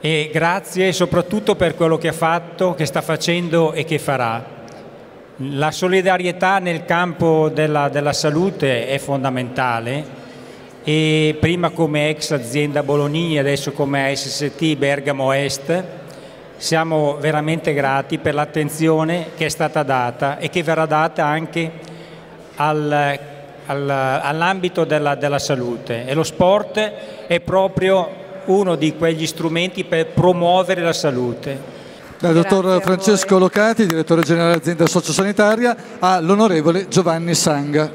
e grazie soprattutto per quello che ha fatto, che sta facendo e che farà. La solidarietà nel campo della, della salute è fondamentale e prima come ex azienda Bologna, adesso come SST Bergamo Est, siamo veramente grati per l'attenzione che è stata data e che verrà data anche al- al- all'ambito della, della salute. E lo sport è proprio uno di quegli strumenti per promuovere la salute. Dal dottor Francesco Locati, direttore generale dell'azienda sociosanitaria, all'onorevole Giovanni Sanga.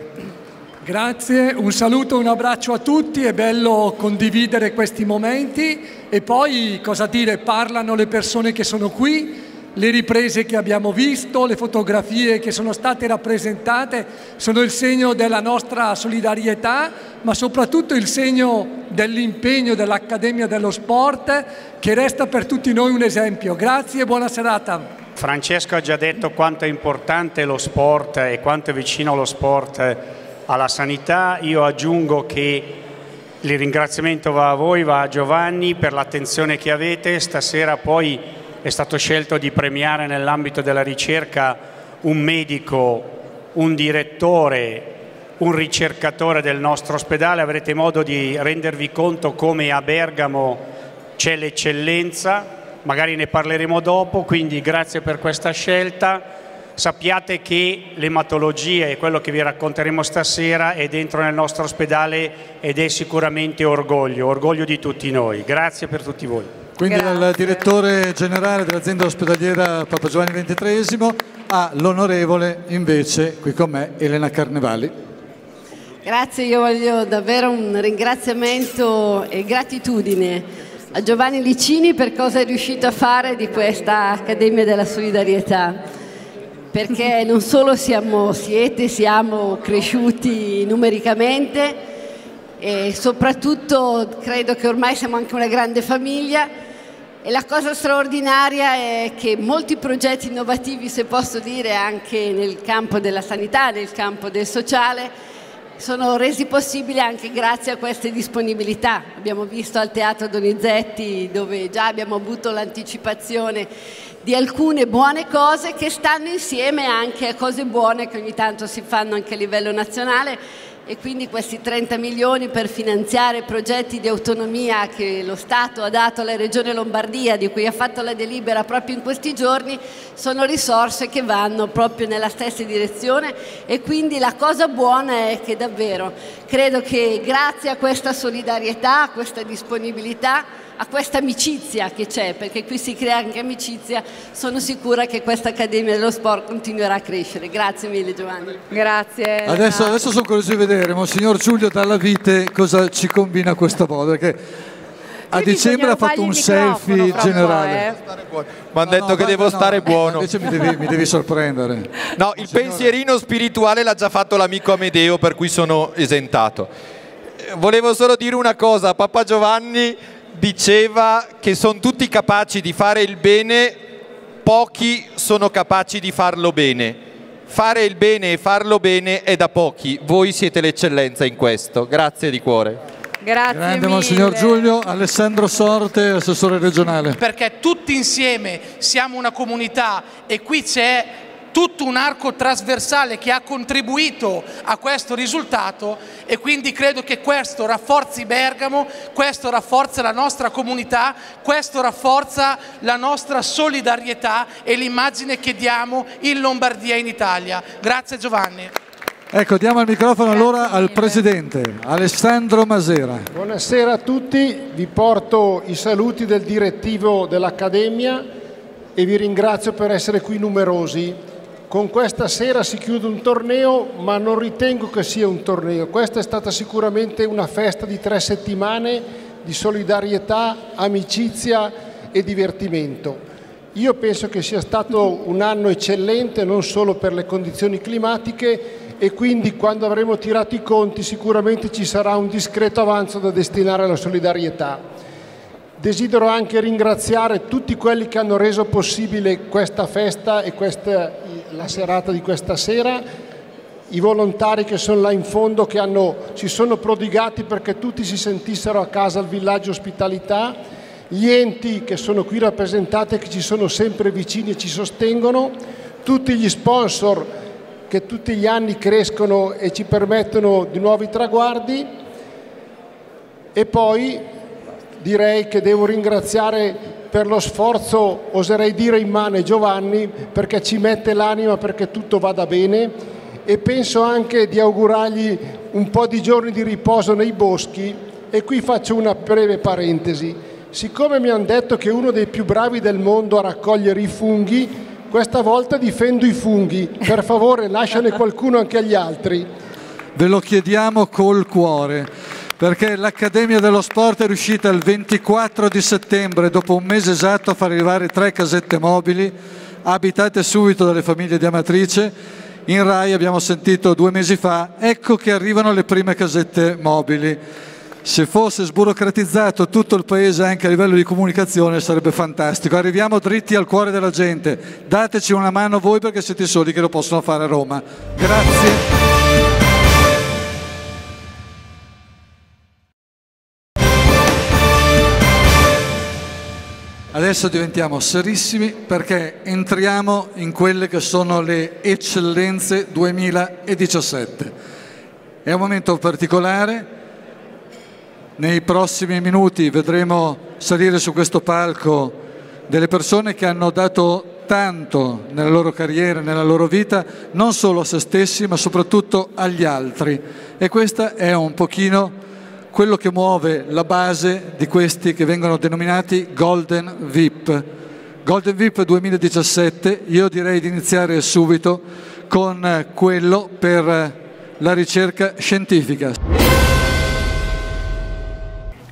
Grazie, un saluto, un abbraccio a tutti, è bello condividere questi momenti e poi cosa dire, parlano le persone che sono qui, le riprese che abbiamo visto, le fotografie che sono state rappresentate sono il segno della nostra solidarietà, ma soprattutto il segno dell'impegno dell'Accademia dello Sport che resta per tutti noi un esempio. Grazie e buona serata. Francesco ha già detto quanto è importante lo sport e quanto è vicino lo sport alla sanità. Io aggiungo che il ringraziamento va a voi, va a Giovanni per l'attenzione che avete. Stasera poi è stato scelto di premiare nell'ambito della ricerca un medico, un direttore, un ricercatore del nostro ospedale. Avrete modo di rendervi conto come a Bergamo c'è l'eccellenza, magari ne parleremo dopo, quindi grazie per questa scelta. Sappiate che l'ematologia e quello che vi racconteremo stasera è dentro nel nostro ospedale ed è sicuramente orgoglio, orgoglio di tutti noi. Grazie per tutti voi. Quindi dal direttore generale dell'azienda ospedaliera Papa Giovanni XXIII all'onorevole invece qui con me Elena Carnevali. Grazie, io voglio davvero un ringraziamento e gratitudine a Giovanni Licini per cosa è riuscito a fare di questa Accademia della Solidarietà, perché non solo siamo, siete, siamo cresciuti numericamente, e soprattutto credo che ormai siamo anche una grande famiglia e la cosa straordinaria è che molti progetti innovativi, se posso dire, anche nel campo della sanità, nel campo del sociale, sono resi possibili anche grazie a queste disponibilità. Abbiamo visto al Teatro Donizetti dove già abbiamo avuto l'anticipazione di alcune buone cose che stanno insieme anche a cose buone che ogni tanto si fanno anche a livello nazionale. E quindi questi 30 milioni per finanziare progetti di autonomia che lo Stato ha dato alla Regione Lombardia, di cui ha fatto la delibera proprio in questi giorni, sono risorse che vanno proprio nella stessa direzione. E quindi la cosa buona è che davvero credo che grazie a questa solidarietà, a questa disponibilità, a questa amicizia che c'è, perché qui si crea anche amicizia, sono sicura che questa Accademia dello Sport continuerà a crescere. Grazie mille Giovanni. Grazie. Adesso, adesso sono curioso di vedere, Monsignor Giulio Dalla Vite, cosa ci combina questa volta. Perché a dicembre ha fatto un selfie generale. Eh. Mi hanno detto no, che no, devo no, stare buono. Invece mi devi, mi devi sorprendere. No, il pensierino spirituale l'ha già fatto l'amico Amedeo, per cui sono esentato. Eh, Volevo solo dire una cosa, Papa Giovanni diceva che sono tutti capaci di fare il bene, pochi sono capaci di farlo bene. Fare il bene e farlo bene è da pochi, voi siete l'eccellenza in questo. Grazie di cuore. Grazie Grande mille. Monsignor Giulio, Alessandro Sorte, assessore regionale. perché tutti insieme siamo una comunità e qui c'è tutto un arco trasversale che ha contribuito a questo risultato e quindi credo che questo rafforzi Bergamo, questo rafforza la nostra comunità, questo rafforza la nostra solidarietà e l'immagine che diamo in Lombardia e in Italia. Grazie Giovanni. Ecco, diamo il microfono allora al presidente Alessandro Masera. Buonasera a tutti, vi porto i saluti del direttivo dell'Accademia e vi ringrazio per essere qui numerosi. Con questa sera si chiude un torneo, ma non ritengo che sia un torneo. Questa è stata sicuramente una festa di tre settimane di solidarietà, amicizia e divertimento. Io penso che sia stato un anno eccellente non solo per le condizioni climatiche e quindi quando avremo tirato i conti sicuramente ci sarà un discreto avanzo da destinare alla solidarietà. Desidero anche ringraziare tutti quelli che hanno reso possibile questa festa e questa, la serata di questa sera, i volontari che sono là in fondo che hanno, si sono prodigati perché tutti si sentissero a casa al villaggio ospitalità, gli enti che sono qui rappresentati e che ci sono sempre vicini e ci sostengono, tutti gli sponsor che tutti gli anni crescono e ci permettono di nuovi traguardi. E poi direi che devo ringraziare per lo sforzo, oserei dire immane Giovanni, perché ci mette l'anima perché tutto vada bene e penso anche di augurargli un po' di giorni di riposo nei boschi e qui faccio una breve parentesi. siccome mi hanno detto che è uno dei più bravi del mondo a raccogliere i funghi, questa volta difendo i funghi. Per favore, lasciane qualcuno anche agli altri. Ve lo chiediamo col cuore, perché l'Accademia dello Sport è riuscita il 24 di settembre, dopo un mese esatto, a far arrivare tre casette mobili, abitate subito dalle famiglie di Amatrice. In Rai abbiamo sentito due mesi fa, ecco che arrivano le prime casette mobili. Se fosse sburocratizzato tutto il paese anche a livello di comunicazione sarebbe fantastico. Arriviamo dritti al cuore della gente. Dateci una mano voi perché siete i soli che lo possono fare a Roma. Grazie. Adesso diventiamo serissimi perché entriamo in quelle che sono le eccellenze 2017. È un momento particolare, nei prossimi minuti vedremo salire su questo palco delle persone che hanno dato tanto nella loro carriera, nella loro vita, non solo a se stessi ma soprattutto agli altri. E questa è un pochino quello che muove la base di questi che vengono denominati Golden VIP. Golden VIP 2017, io direi di iniziare subito con quello per la ricerca scientifica.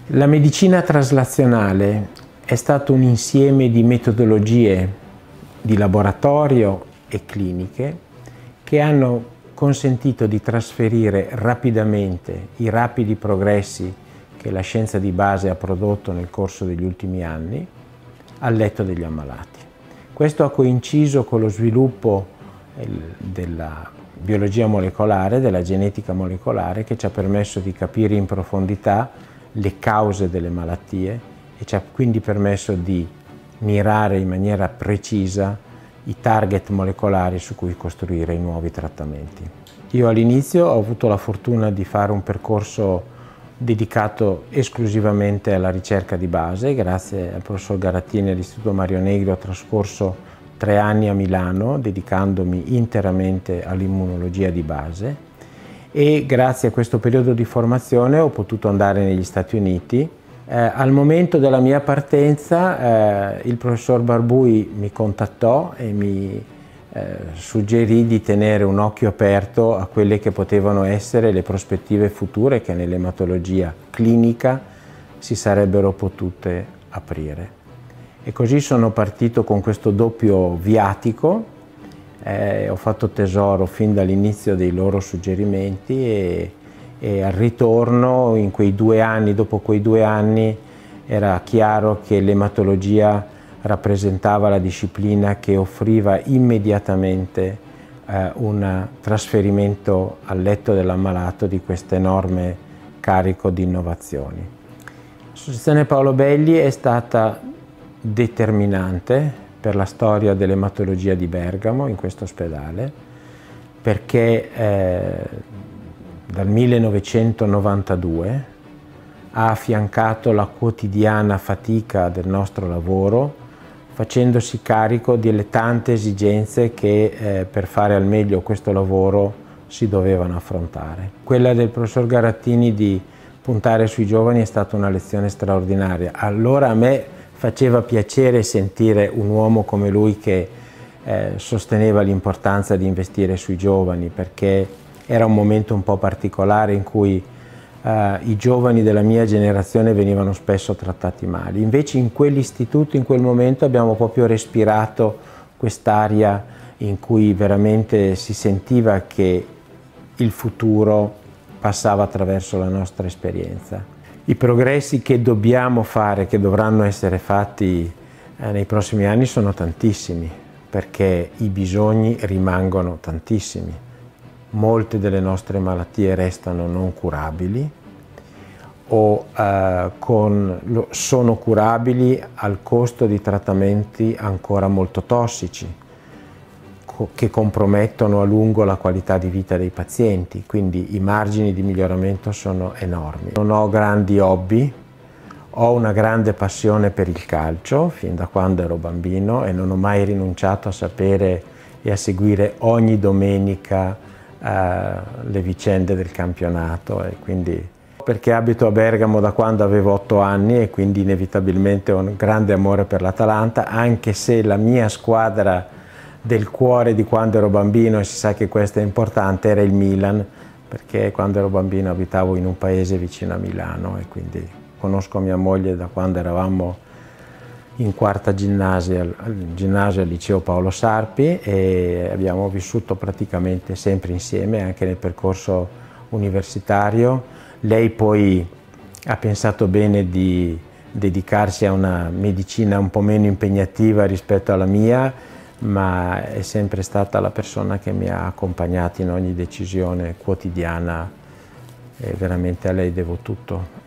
La medicina traslazionale è stato un insieme di metodologie di laboratorio e cliniche che hanno consentito di trasferire rapidamente i rapidi progressi che la scienza di base ha prodotto nel corso degli ultimi anni al letto degli ammalati. Questo ha coinciso con lo sviluppo della biologia molecolare, della genetica molecolare, che ci ha permesso di capire in profondità le cause delle malattie e ci ha quindi permesso di mirare in maniera precisa i target molecolari su cui costruire i nuovi trattamenti. Io all'inizio ho avuto la fortuna di fare un percorso dedicato esclusivamente alla ricerca di base, grazie al professor Garattini e all'Istituto Mario Negri ho trascorso tre anni a Milano dedicandomi interamente all'immunologia di base e grazie a questo periodo di formazione ho potuto andare negli Stati Uniti eh, al momento della mia partenza eh, il professor Barbui mi contattò e mi eh, suggerì di tenere un occhio aperto a quelle che potevano essere le prospettive future che nell'ematologia clinica si sarebbero potute aprire. E così sono partito con questo doppio viatico, eh, ho fatto tesoro fin dall'inizio dei loro suggerimenti e e al ritorno, in quei due anni, dopo quei due anni, era chiaro che l'ematologia rappresentava la disciplina che offriva immediatamente eh, un trasferimento al letto dell'ammalato di questo enorme carico di innovazioni. L'associazione Paolo Belli è stata determinante per la storia dell'ematologia di Bergamo in questo ospedale perché eh, dal 1992 ha affiancato la quotidiana fatica del nostro lavoro facendosi carico delle tante esigenze che eh, per fare al meglio questo lavoro si dovevano affrontare. Quella del professor Garattini di puntare sui giovani è stata una lezione straordinaria. Allora a me faceva piacere sentire un uomo come lui che eh, sosteneva l'importanza di investire sui giovani perché era un momento un po' particolare in cui eh, i giovani della mia generazione venivano spesso trattati male. Invece in quell'istituto, in quel momento, abbiamo proprio respirato quest'aria in cui veramente si sentiva che il futuro passava attraverso la nostra esperienza. I progressi che dobbiamo fare, che dovranno essere fatti eh, nei prossimi anni sono tantissimi, perché i bisogni rimangono tantissimi molte delle nostre malattie restano non curabili o eh, con, sono curabili al costo di trattamenti ancora molto tossici che compromettono a lungo la qualità di vita dei pazienti, quindi i margini di miglioramento sono enormi. Non ho grandi hobby, ho una grande passione per il calcio fin da quando ero bambino e non ho mai rinunciato a sapere e a seguire ogni domenica le vicende del campionato e quindi perché abito a Bergamo da quando avevo otto anni e quindi inevitabilmente ho un grande amore per l'Atalanta, anche se la mia squadra del cuore di quando ero bambino, e si sa che questo è importante, era il Milan, perché quando ero bambino abitavo in un paese vicino a Milano e quindi conosco mia moglie da quando eravamo in quarta ginnasio al liceo Paolo Sarpi e abbiamo vissuto praticamente sempre insieme anche nel percorso universitario. Lei poi ha pensato bene di dedicarsi a una medicina un po' meno impegnativa rispetto alla mia, ma è sempre stata la persona che mi ha accompagnato in ogni decisione quotidiana e veramente a lei devo tutto.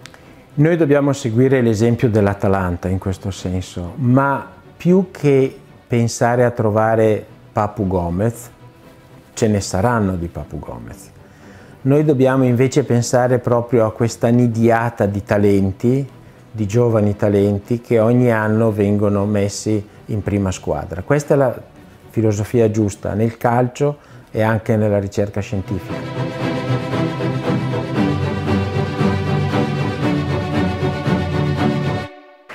Noi dobbiamo seguire l'esempio dell'Atalanta in questo senso, ma più che pensare a trovare Papu Gomez, ce ne saranno di Papu Gomez. Noi dobbiamo invece pensare proprio a questa nidiata di talenti, di giovani talenti che ogni anno vengono messi in prima squadra. Questa è la filosofia giusta nel calcio e anche nella ricerca scientifica.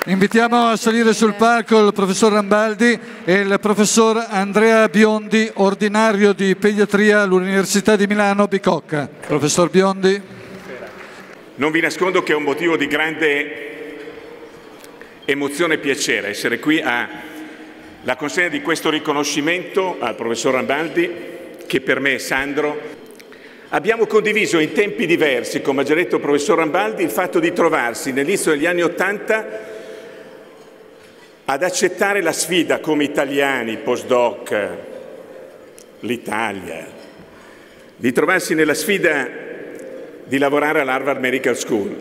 Invitiamo a salire sul palco il professor Rambaldi e il professor Andrea Biondi, ordinario di pediatria all'Università di Milano Bicocca. Professor Biondi. Non vi nascondo che è un motivo di grande emozione e piacere essere qui alla consegna di questo riconoscimento al professor Rambaldi, che per me è Sandro. Abbiamo condiviso in tempi diversi, come ha già detto il professor Rambaldi, il fatto di trovarsi nell'inizio degli anni Ottanta ad accettare la sfida come italiani, postdoc, l'Italia, di trovarsi nella sfida di lavorare all'Harvard Medical School.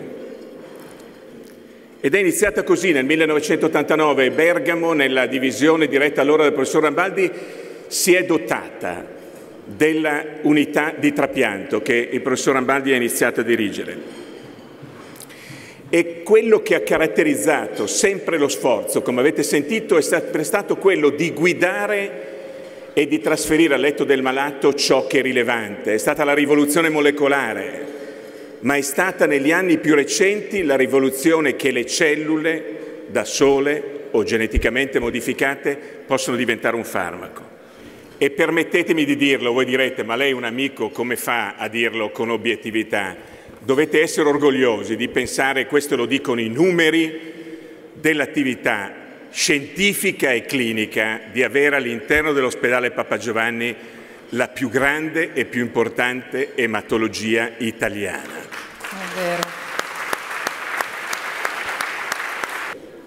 Ed è iniziata così nel 1989 Bergamo, nella divisione diretta allora del professor Rambaldi, si è dotata della unità di trapianto che il professor Rambaldi ha iniziato a dirigere. E quello che ha caratterizzato sempre lo sforzo, come avete sentito, è stato quello di guidare e di trasferire al letto del malato ciò che è rilevante. È stata la rivoluzione molecolare, ma è stata negli anni più recenti la rivoluzione che le cellule da sole o geneticamente modificate possono diventare un farmaco. E permettetemi di dirlo, voi direte, ma lei è un amico, come fa a dirlo con obiettività? Dovete essere orgogliosi di pensare, questo lo dicono i numeri, dell'attività scientifica e clinica di avere all'interno dell'ospedale Papa Giovanni la più grande e più importante ematologia italiana. È vero.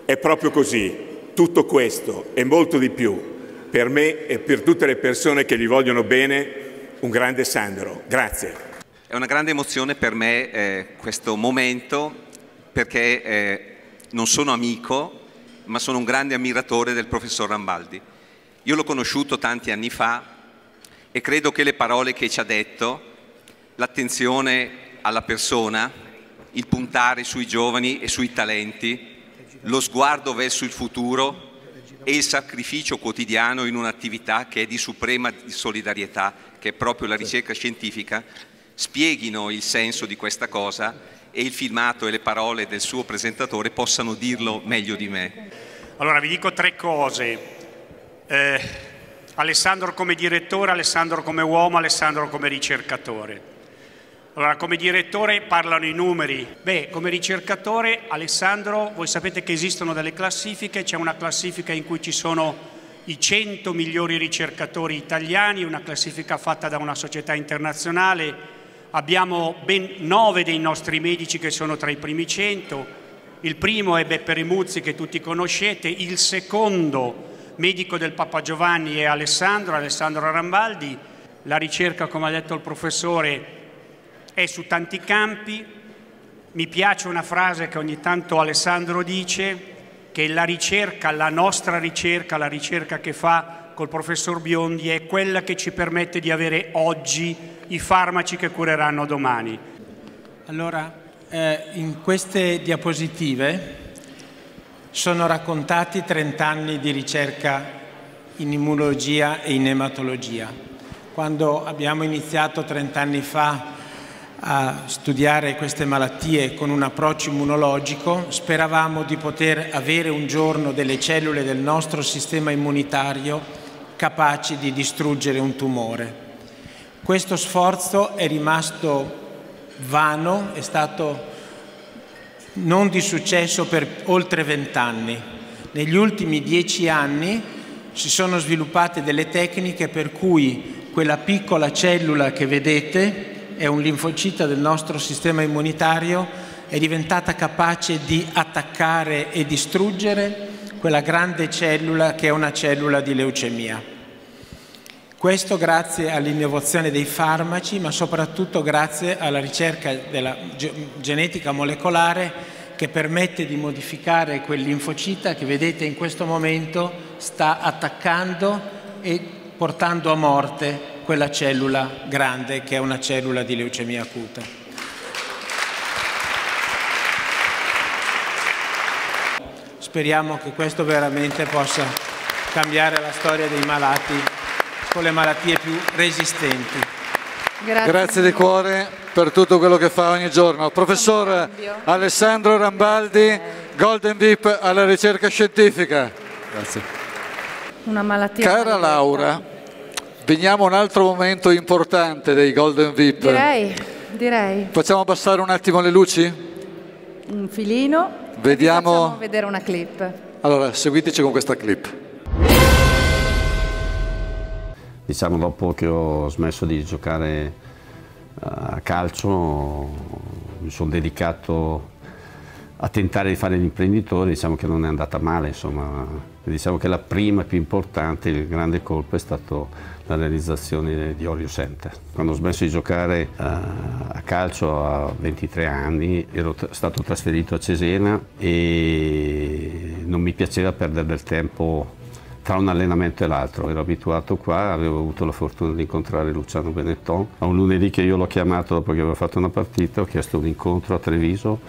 È proprio così. Tutto questo e molto di più per me e per tutte le persone che gli vogliono bene, un grande Sandro. Grazie. È una grande emozione per me eh, questo momento perché eh, non sono amico, ma sono un grande ammiratore del professor Rambaldi. Io l'ho conosciuto tanti anni fa e credo che le parole che ci ha detto, l'attenzione alla persona, il puntare sui giovani e sui talenti, lo sguardo verso il futuro e il sacrificio quotidiano in un'attività che è di suprema solidarietà, che è proprio la ricerca scientifica, spieghino il senso di questa cosa e il filmato e le parole del suo presentatore possano dirlo meglio di me. Allora vi dico tre cose. Eh, Alessandro come direttore, Alessandro come uomo, Alessandro come ricercatore. Allora, come direttore parlano i numeri. Beh, come ricercatore, Alessandro, voi sapete che esistono delle classifiche, c'è una classifica in cui ci sono i 100 migliori ricercatori italiani, una classifica fatta da una società internazionale abbiamo ben nove dei nostri medici che sono tra i primi cento, il primo è Beppe Remuzzi che tutti conoscete, il secondo medico del Papa Giovanni è Alessandro, Alessandro Rambaldi, la ricerca come ha detto il professore è su tanti campi, mi piace una frase che ogni tanto Alessandro dice, che la ricerca, la nostra ricerca, la ricerca che fa col professor Biondi è quella che ci permette di avere oggi i farmaci che cureranno domani. Allora, eh, in queste diapositive sono raccontati 30 anni di ricerca in immunologia e in ematologia. Quando abbiamo iniziato 30 anni fa a studiare queste malattie con un approccio immunologico, speravamo di poter avere un giorno delle cellule del nostro sistema immunitario capaci di distruggere un tumore. Questo sforzo è rimasto vano, è stato non di successo per oltre vent'anni. Negli ultimi dieci anni si sono sviluppate delle tecniche per cui quella piccola cellula che vedete è un linfocita del nostro sistema immunitario, è diventata capace di attaccare e distruggere quella grande cellula che è una cellula di leucemia. Questo grazie all'innovazione dei farmaci, ma soprattutto grazie alla ricerca della genetica molecolare che permette di modificare quel linfocita che vedete in questo momento sta attaccando e portando a morte quella cellula grande che è una cellula di leucemia acuta. Speriamo che questo veramente possa cambiare la storia dei malati con le malattie più resistenti. Grazie. Grazie di cuore per tutto quello che fa ogni giorno. Professor Alessandro Rambaldi, Golden VIP alla ricerca scientifica. Grazie. Una malattia. Cara Laura, veniamo a un altro momento importante dei Golden VIP. Direi, direi. Facciamo passare un attimo le luci? Un filino. Vediamo. Facciamo vedere una clip. Allora, seguiteci con questa clip. Diciamo dopo che ho smesso di giocare eh, a calcio mi sono dedicato a tentare di fare l'imprenditore, diciamo che non è andata male, insomma, diciamo che la prima più importante, il grande colpo è stato la realizzazione di Orio Center. Quando ho smesso di giocare uh, a calcio a 23 anni ero stato trasferito a Cesena e non mi piaceva perdere del tempo tra un allenamento e l'altro. Ero abituato qua, avevo avuto la fortuna di incontrare Luciano Benetton. A un lunedì che io l'ho chiamato dopo che aveva fatto una partita, ho chiesto un incontro a Treviso,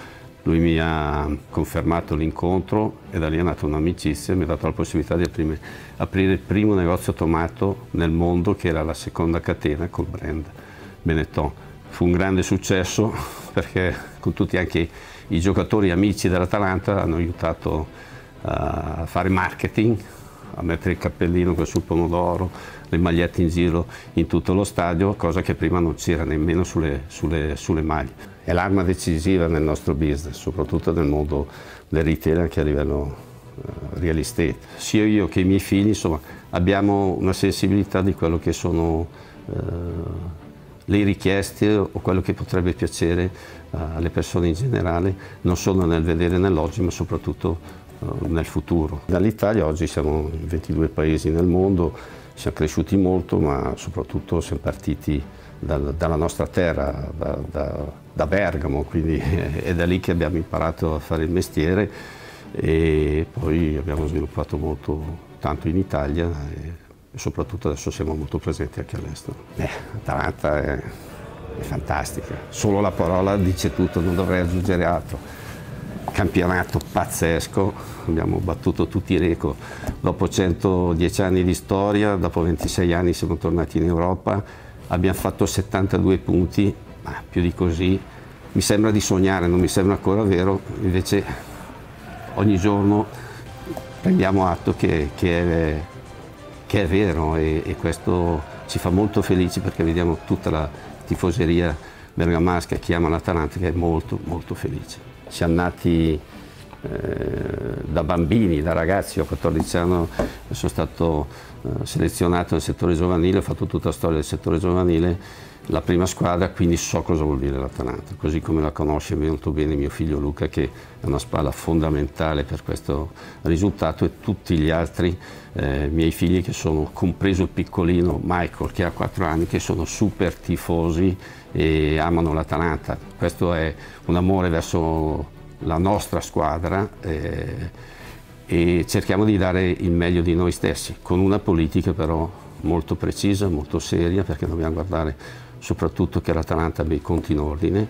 lui mi ha confermato l'incontro e da lì è nata un'amicizia e mi ha dato la possibilità di aprire, aprire il primo negozio tomato nel mondo che era la seconda catena col brand Benetton. Fu un grande successo perché con tutti anche i giocatori amici dell'Atalanta hanno aiutato a fare marketing a mettere il cappellino sul pomodoro, le magliette in giro in tutto lo stadio, cosa che prima non c'era nemmeno sulle, sulle, sulle maglie. È l'arma decisiva nel nostro business, soprattutto nel mondo del retail anche a livello uh, real estate. Sia io che i miei figli insomma, abbiamo una sensibilità di quello che sono uh, le richieste o quello che potrebbe piacere uh, alle persone in generale, non solo nel vedere nell'oggi ma soprattutto eh, nel futuro. Dall'Italia oggi siamo in 22 paesi nel mondo, siamo cresciuti molto ma soprattutto siamo partiti dal, dalla nostra terra, da, da, da Bergamo, quindi è da lì che abbiamo imparato a fare il mestiere e poi abbiamo sviluppato molto tanto in Italia e, soprattutto adesso siamo molto presenti anche all'estero. Eh, Atalanta è, è fantastica, solo la parola dice tutto, non dovrei aggiungere altro campionato pazzesco, abbiamo battuto tutti i record. Dopo 110 anni di storia, dopo 26 anni siamo tornati in Europa, abbiamo fatto 72 punti, ma più di così. Mi sembra di sognare, non mi sembra ancora vero, invece ogni giorno prendiamo atto che, che, è, che è, vero e, e questo ci fa molto felici perché vediamo tutta la tifoseria bergamasca che ama l'Atalanta che è molto molto felice siamo nati eh, da bambini, da ragazzi, ho 14 anni, sono stato eh, selezionato nel settore giovanile, ho fatto tutta la storia del settore giovanile, la prima squadra, quindi so cosa vuol dire l'Atalanta, così come la conosce molto bene mio figlio Luca che è una spalla fondamentale per questo risultato e tutti gli altri eh, miei figli che sono, compreso il piccolino Michael che ha 4 anni, che sono super tifosi e amano l'Atalanta. Questo è un amore verso la nostra squadra eh, e cerchiamo di dare il meglio di noi stessi, con una politica però molto precisa, molto seria, perché dobbiamo guardare soprattutto che l'Atalanta abbia i conti in ordine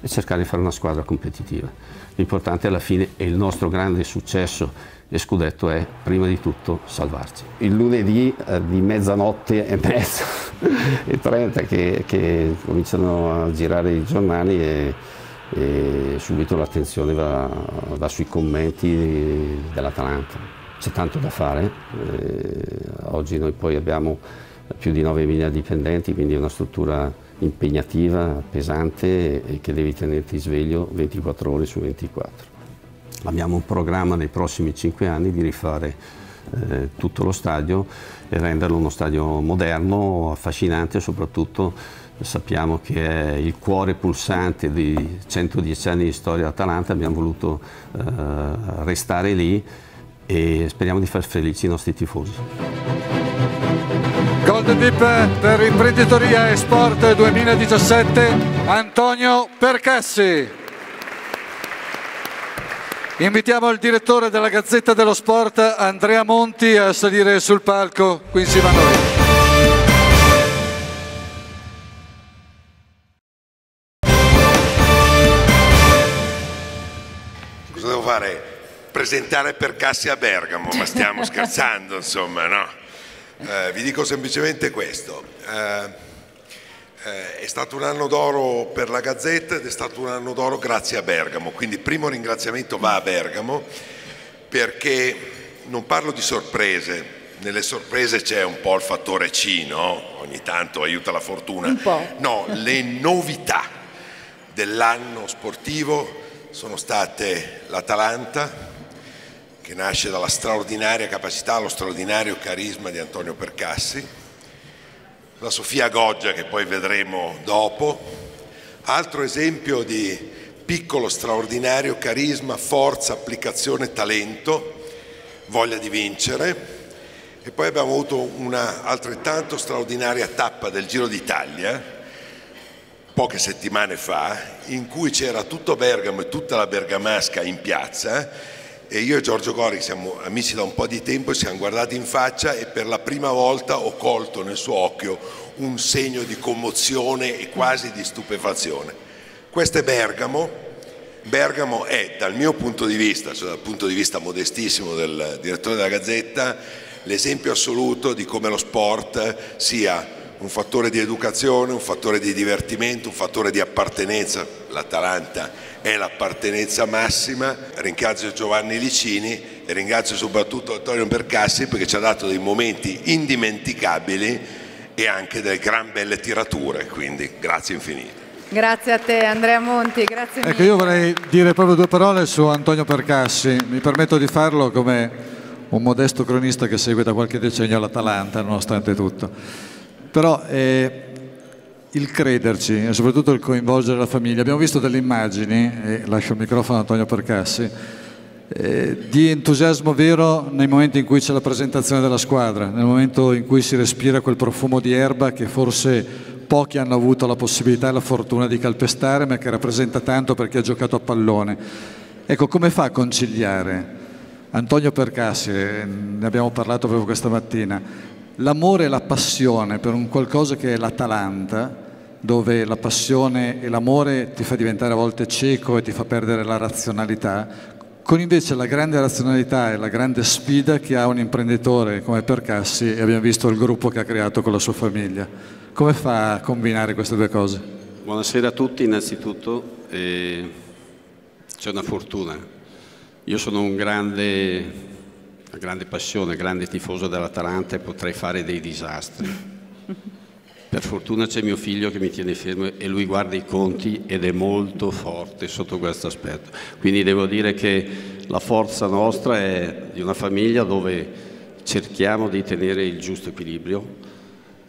e cercare di fare una squadra competitiva. L'importante alla fine è il nostro grande successo e scudetto è prima di tutto salvarci. Il lunedì eh, di mezzanotte e mezza e 30 che, che, cominciano a girare i giornali e, e subito l'attenzione va, va, sui commenti dell'Atalanta. C'è tanto da fare, eh, oggi noi poi abbiamo più di 9.000 dipendenti, quindi è una struttura impegnativa, pesante e che devi tenerti sveglio 24 ore su 24. Abbiamo un programma nei prossimi 5 anni di rifare eh, tutto lo stadio e renderlo uno stadio moderno, affascinante soprattutto sappiamo che è il cuore pulsante di 110 anni di storia Atalanta, abbiamo voluto eh, restare lì e speriamo di far felici i nostri tifosi. Golden Deep per imprenditoria e sport 2017 Antonio Percassi. Invitiamo il direttore della Gazzetta dello Sport Andrea Monti a salire sul palco qui insieme a noi. Cosa devo fare? Presentare Percassi a Bergamo, ma stiamo scherzando insomma, no? Eh, vi dico semplicemente questo. Eh, eh, è stato un anno d'oro per la Gazzetta ed è stato un anno d'oro grazie a Bergamo, quindi il primo ringraziamento va a Bergamo perché non parlo di sorprese, nelle sorprese c'è un po' il fattore C, no? ogni tanto aiuta la fortuna. Un po'. No, le novità dell'anno sportivo sono state l'Atalanta, che nasce dalla straordinaria capacità, lo straordinario carisma di Antonio Percassi, la Sofia Goggia che poi vedremo dopo, altro esempio di piccolo straordinario carisma, forza, applicazione, talento, voglia di vincere. E poi abbiamo avuto una altrettanto straordinaria tappa del Giro d'Italia poche settimane fa in cui c'era tutto Bergamo e tutta la bergamasca in piazza e io e Giorgio Gori siamo amici da un po' di tempo e siamo guardati in faccia e per la prima volta ho colto nel suo occhio un segno di commozione e quasi di stupefazione. Questo è Bergamo. Bergamo è dal mio punto di vista, cioè dal punto di vista modestissimo del direttore della Gazzetta, l'esempio assoluto di come lo sport sia un fattore di educazione, un fattore di divertimento, un fattore di appartenenza. L'Atalanta è l'appartenenza massima. Ringrazio Giovanni Licini e ringrazio soprattutto Antonio Percassi perché ci ha dato dei momenti indimenticabili e anche delle gran belle tirature, quindi grazie infinite. Grazie a te Andrea Monti, grazie mille. Ecco, io vorrei dire proprio due parole su Antonio Percassi, mi permetto di farlo come un modesto cronista che segue da qualche decennio l'Atalanta, nonostante tutto. Però eh, il crederci e soprattutto il coinvolgere la famiglia. Abbiamo visto delle immagini, e lascio il microfono a Antonio Percassi, eh, di entusiasmo vero nei momenti in cui c'è la presentazione della squadra, nel momento in cui si respira quel profumo di erba che forse pochi hanno avuto la possibilità e la fortuna di calpestare, ma che rappresenta tanto perché ha giocato a pallone. Ecco, come fa a conciliare? Antonio Percassi, eh, ne abbiamo parlato proprio questa mattina, l'amore e la passione per un qualcosa che è l'Atalanta, dove la passione e l'amore ti fa diventare a volte cieco e ti fa perdere la razionalità, con invece la grande razionalità e la grande sfida che ha un imprenditore come Percassi e abbiamo visto il gruppo che ha creato con la sua famiglia. Come fa a combinare queste due cose? Buonasera a tutti innanzitutto, eh, c'è una fortuna. Io sono un grande grande passione, grande tifoso dell'Atalanta e potrei fare dei disastri. Per fortuna c'è mio figlio che mi tiene fermo e lui guarda i conti ed è molto forte sotto questo aspetto. Quindi devo dire che la forza nostra è di una famiglia dove cerchiamo di tenere il giusto equilibrio,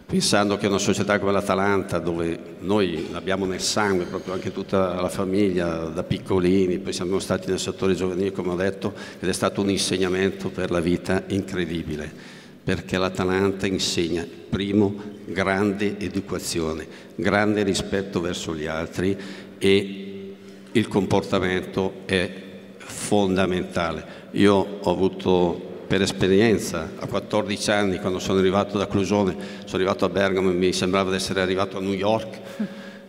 pensando che una società come l'Atalanta, dove noi l'abbiamo nel sangue, proprio anche tutta la famiglia, da piccolini, poi siamo stati nel settore giovanile, come ho detto, ed è stato un insegnamento per la vita incredibile, perché l'Atalanta insegna, primo, grande educazione, grande rispetto verso gli altri e il comportamento è fondamentale. Io ho avuto per esperienza, a 14 anni quando sono arrivato da Clusone, sono arrivato a Bergamo e mi sembrava di essere arrivato a New York.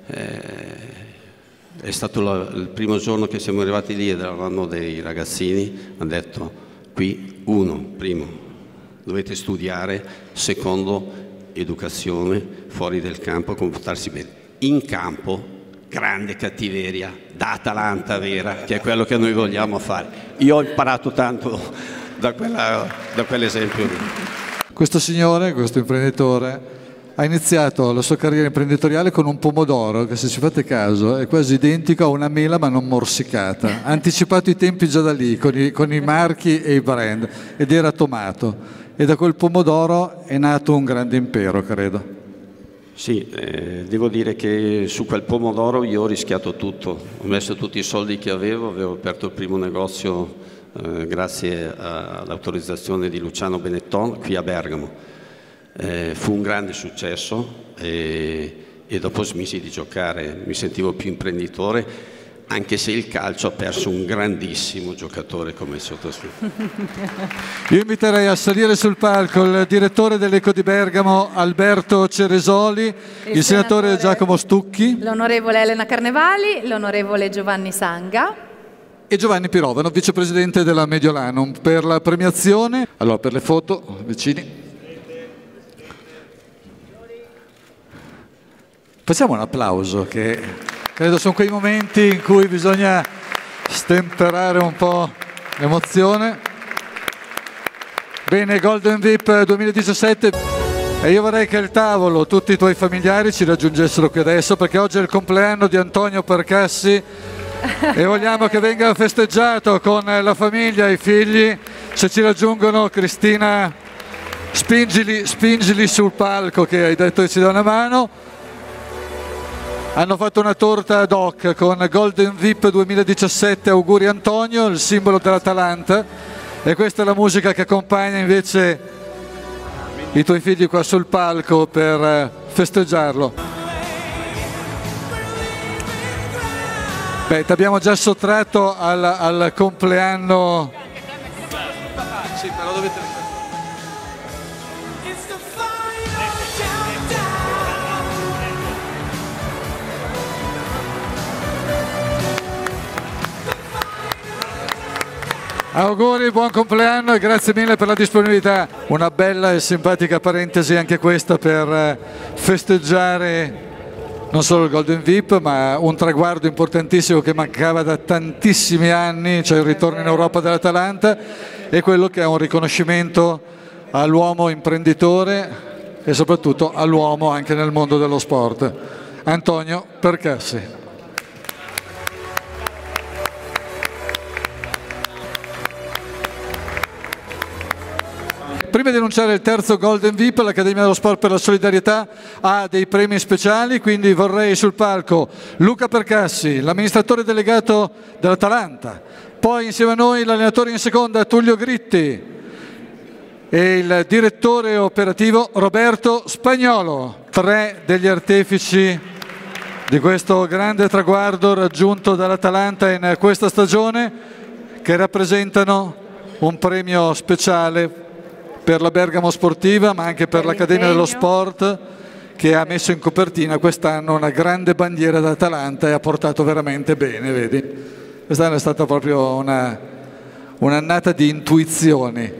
Eh, è stato la, il primo giorno che siamo arrivati lì ed eravamo dei ragazzini, hanno detto Qui, uno, primo, dovete studiare, secondo, educazione, fuori del campo, comportarsi bene. In campo, grande cattiveria, da Atalanta vera, che è quello che noi vogliamo fare. Io ho imparato tanto da, quella, da quell'esempio lì. Questo signore, questo imprenditore, ha iniziato la sua carriera imprenditoriale con un pomodoro che se ci fate caso è quasi identico a una mela ma non morsicata. Ha anticipato i tempi già da lì con i, con i marchi e i brand ed era tomato. E da quel pomodoro è nato un grande impero, credo. Sì, eh, devo dire che su quel pomodoro io ho rischiato tutto, ho messo tutti i soldi che avevo, avevo aperto il primo negozio eh, grazie all'autorizzazione di Luciano Benetton qui a Bergamo. Eh, fu un grande successo e, e dopo smisi di giocare, mi sentivo più imprenditore anche se il calcio ha perso un grandissimo giocatore come il sottoscritto. Io inviterei a salire sul palco il direttore dell'Eco di Bergamo Alberto Ceresoli, il, il senatore, senatore Giacomo Stucchi, l'onorevole Elena Carnevali, l'onorevole Giovanni Sanga e Giovanni Pirovano, vicepresidente della Mediolanum per la premiazione. Allora per le foto, vicini. Facciamo un applauso che Credo sono quei momenti in cui bisogna stemperare un po' l'emozione. Bene, Golden VIP 2017. E io vorrei che il tavolo, tutti i tuoi familiari ci raggiungessero qui adesso perché oggi è il compleanno di Antonio Percassi e vogliamo che venga festeggiato con la famiglia, i figli. Se ci raggiungono Cristina, spingili, spingili sul palco che hai detto che ci dà una mano hanno fatto una torta ad hoc con Golden VIP 2017 auguri Antonio, il simbolo dell'Atalanta e questa è la musica che accompagna invece i tuoi figli qua sul palco per eh, festeggiarlo. Beh, ti abbiamo già sottratto al, al compleanno. Sì, però dovete Auguri, buon compleanno e grazie mille per la disponibilità. Una bella e simpatica parentesi anche questa per eh, festeggiare non solo il Golden VIP ma un traguardo importantissimo che mancava da tantissimi anni, cioè il ritorno in Europa dell'Atalanta e quello che è un riconoscimento all'uomo imprenditore e soprattutto all'uomo anche nel mondo dello sport. Antonio Percassi. Prima di annunciare il terzo Golden VIP, l'Accademia dello Sport per la Solidarietà ha dei premi speciali, quindi vorrei sul palco Luca Percassi, l'amministratore delegato dell'Atalanta, poi insieme a noi l'allenatore in seconda Tullio Gritti e il direttore operativo Roberto Spagnolo, tre degli artefici di questo grande traguardo raggiunto dall'Atalanta in questa stagione che rappresentano un premio speciale per la Bergamo Sportiva ma anche per, per l'Accademia dello Sport che ha messo in copertina quest'anno una grande bandiera d'Atalanta e ha portato veramente bene, vedi? Quest'anno è stata proprio una, un'annata di intuizioni.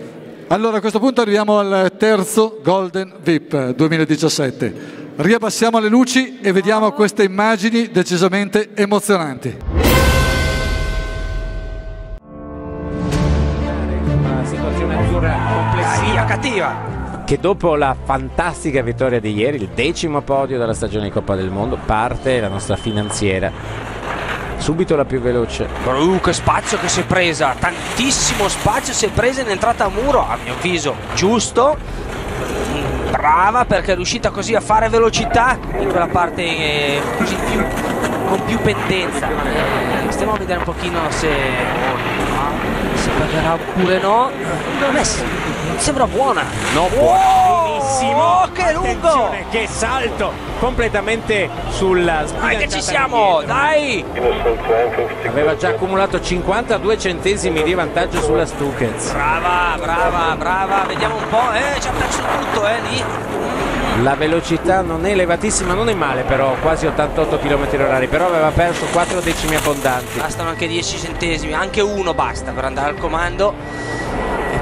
Allora a questo punto arriviamo al terzo Golden VIP 2017. Riabbassiamo le luci e vediamo queste immagini decisamente emozionanti. Cattiva che dopo la fantastica vittoria di ieri, il decimo podio della stagione di Coppa del Mondo, parte la nostra finanziera. Subito la più veloce. Uh, che spazio che si è presa, tantissimo spazio si è presa in entrata a muro, a mio avviso giusto. Brava perché è riuscita così a fare velocità in quella parte eh, così più, con più pendenza. Eh, stiamo a vedere un pochino se, se pagherà oppure no. Sembra buona. No, buona. Benissimo. Oh, che lungo! Che salto completamente sulla Dai che ci siamo, dai! Aveva già accumulato 52 centesimi di vantaggio sulla Stukez. Brava, brava, brava. Vediamo un po'. Eh, ci ha perso tutto, eh, lì. La velocità non è elevatissima, non è male però, quasi 88 km h però aveva perso 4 decimi abbondanti. Bastano anche 10 centesimi, anche uno basta per andare al comando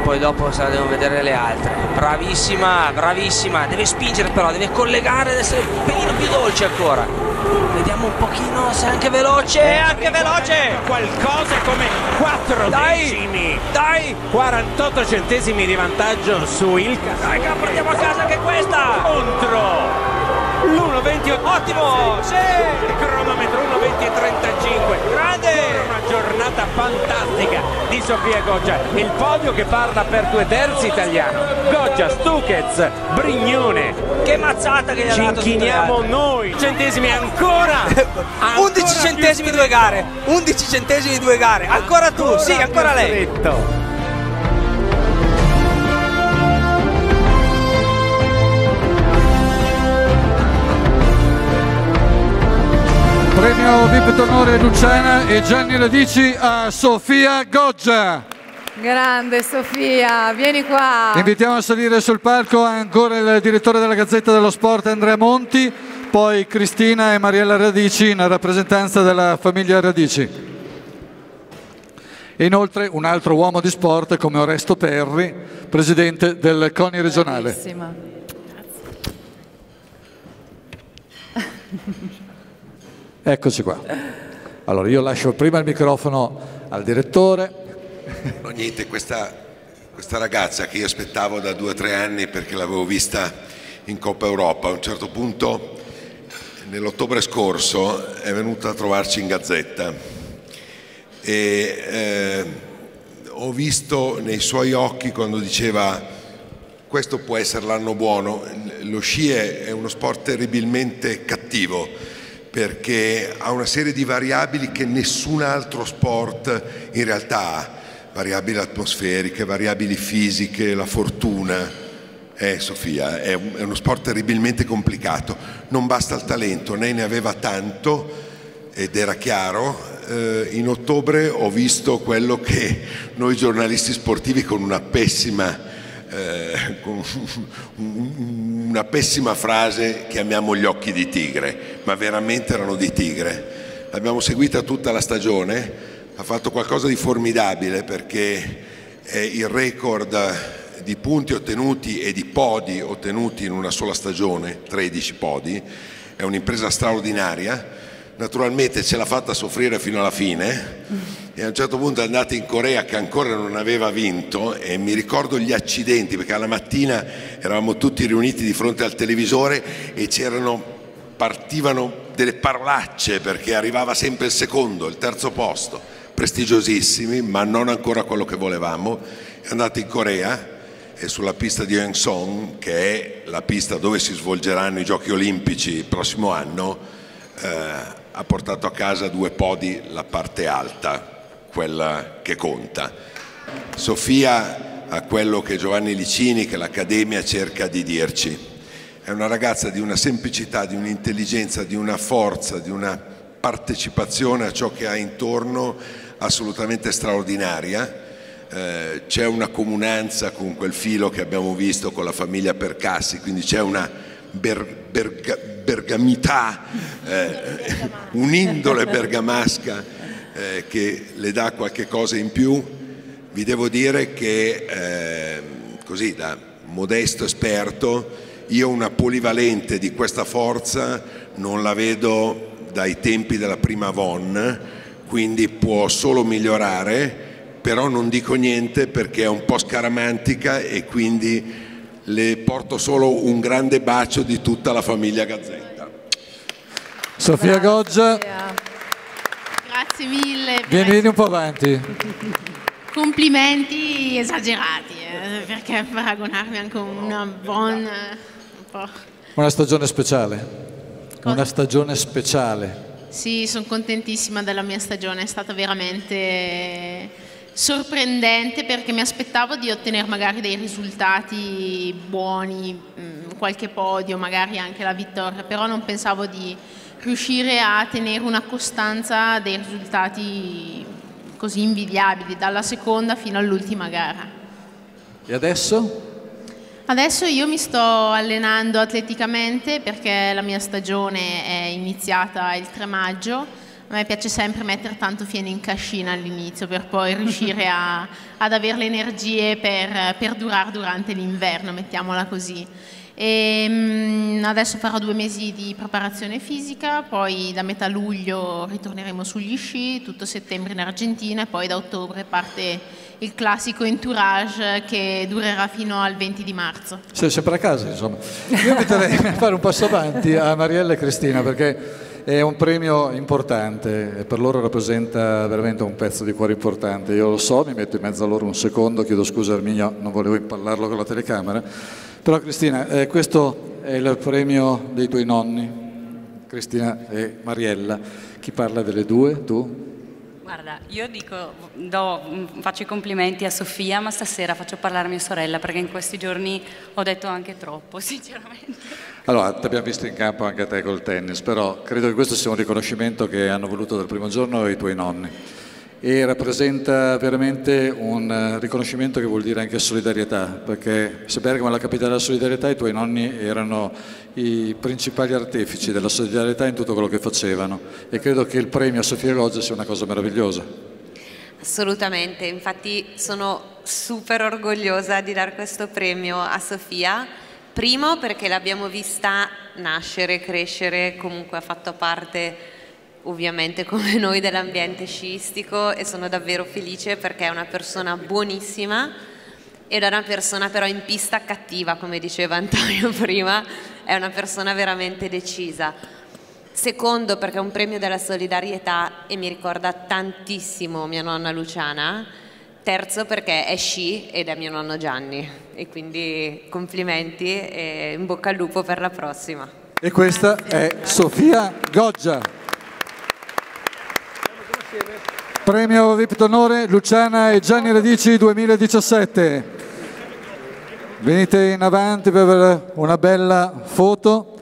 poi dopo se la devono vedere le altre. Bravissima, bravissima, deve spingere però, deve collegare, deve essere un pelino più dolce ancora. Vediamo un pochino se è anche veloce, è anche veloce! Qualcosa come 4 Dai, decimi. Dai! 48 centesimi di vantaggio su Ilka. Dai, portiamo a casa anche questa! Contro l'1.20 Ottimo! Sì! Il cronometro 1.20.35 Grande! Una giornata fantastica di Sofia Goggia Il podio che parla per due terzi italiano. Goggia, Stukez, Brignone. Che mazzata che gli ha Ci dato le inchiniamo noi. Centesimi ancora. 11 centesimi due gare. 11 centesimi due gare. Ancora tu. Sì ancora lei. Detto. Premio VIP d'onore Luciana e Gianni Radici a Sofia Goggia. Grande Sofia, vieni qua. Invitiamo a salire sul palco ancora il direttore della Gazzetta dello Sport Andrea Monti, poi Cristina e Mariella Radici in rappresentanza della famiglia Radici. E inoltre un altro uomo di sport come Oresto Perri, presidente del CONI regionale. Bravissima. Eccoci qua. Allora io lascio prima il microfono al direttore. No, niente, questa, questa ragazza che io aspettavo da due o tre anni perché l'avevo vista in Coppa Europa, a un certo punto nell'ottobre scorso è venuta a trovarci in Gazzetta e eh, ho visto nei suoi occhi quando diceva questo può essere l'anno buono, lo sci è è uno sport terribilmente cattivo perché ha una serie di variabili che nessun altro sport in realtà ha, variabili atmosferiche, variabili fisiche, la fortuna. Eh, Sofia, è, un- è uno sport terribilmente complicato, non basta il talento, lei ne aveva tanto ed era chiaro. Eh, in ottobre ho visto quello che noi giornalisti sportivi con una pessima, eh, con una pessima frase chiamiamo gli occhi di tigre, ma veramente erano di tigre. L'abbiamo seguita tutta la stagione, ha fatto qualcosa di formidabile perché è il record di punti ottenuti e di podi ottenuti in una sola stagione, 13 podi, è un'impresa straordinaria, naturalmente ce l'ha fatta soffrire fino alla fine e a un certo punto è andata in Corea che ancora non aveva vinto e mi ricordo gli accidenti perché alla mattina eravamo tutti riuniti di fronte al televisore e partivano delle parolacce perché arrivava sempre il secondo, il terzo posto, prestigiosissimi ma non ancora quello che volevamo. È andata in Corea e sulla pista di Yeongson, che è la pista dove si svolgeranno i giochi olimpici il prossimo anno, eh, ha portato a casa due podi la parte alta, quella che conta. Sofia ha quello che Giovanni Licini, che l'Accademia cerca di dirci. È una ragazza di una semplicità, di un'intelligenza, di una forza, di una partecipazione a ciò che ha intorno assolutamente straordinaria. Eh, c'è una comunanza con quel filo che abbiamo visto con la famiglia Percassi, quindi c'è una ber- berga- bergamità, eh, un'indole bergamasca eh, che le dà qualche cosa in più. Vi devo dire che eh, così da modesto esperto io una polivalente di questa forza non la vedo dai tempi della prima VON, quindi può solo migliorare, però non dico niente perché è un po' scaramantica e quindi le porto solo un grande bacio di tutta la famiglia Gazzetta. Sofia Goggia, Grazie mille. vieni, vieni un po' avanti. Complimenti esagerati, eh, perché paragonarmi anche con una eh, un po'. Una stagione speciale. Una stagione speciale. Sì, sono contentissima della mia stagione, è stata veramente sorprendente perché mi aspettavo di ottenere magari dei risultati buoni, mh, qualche podio, magari anche la vittoria, però non pensavo di riuscire a tenere una costanza dei risultati così invidiabili dalla seconda fino all'ultima gara. E adesso? Adesso io mi sto allenando atleticamente perché la mia stagione è iniziata il 3 maggio, A me piace sempre mettere tanto fieno in cascina all'inizio per poi riuscire a, ad avere le energie per, per durare durante l'inverno, mettiamola così. E, mm, adesso farò due mesi di preparazione fisica, poi da metà luglio ritorneremo sugli sci, tutto settembre in Argentina e poi da ottobre parte il classico entourage che durerà fino al 20 di marzo. Sei sempre a casa, insomma. Io inviterei a fare un passo avanti a Mariella e Cristina perché è un premio importante e per loro rappresenta veramente un pezzo di cuore importante. Io lo so, mi metto in mezzo a loro un secondo, chiedo scusa Arminio, non volevo impallarlo con la telecamera. Però Cristina, eh, questo è il premio dei tuoi nonni, Cristina e Mariella. Chi parla delle due? Tu? Guarda, io dico, do, faccio i complimenti a Sofia, ma stasera faccio parlare a mia sorella perché in questi giorni ho detto anche troppo, sinceramente. Allora, ti abbiamo visto in campo anche a te col tennis, però credo che questo sia un riconoscimento che hanno voluto dal primo giorno i tuoi nonni e rappresenta veramente un eh, riconoscimento che vuol dire anche solidarietà, perché se Bergamo è la capitale della solidarietà, i tuoi nonni erano i principali artefici della solidarietà in tutto quello che facevano e credo che il premio a Sofia Goggia sia una cosa meravigliosa. Assolutamente, infatti sono super orgogliosa di dare questo premio a Sofia. Primo perché l'abbiamo vista nascere, crescere, comunque ha fatto parte ovviamente come noi dell'ambiente sciistico e sono davvero felice perché è una persona buonissima ed è una persona però in pista cattiva, come diceva Antonio prima, è una persona veramente decisa. Secondo perché è un premio della solidarietà e mi ricorda tantissimo mia nonna Luciana. Terzo perché è sci ed è mio nonno Gianni e quindi complimenti e in bocca al lupo per la prossima. E questa è Sofia Goggia. Premio VIP d'onore Luciana e Gianni Radici 2017. Venite in avanti per una bella foto.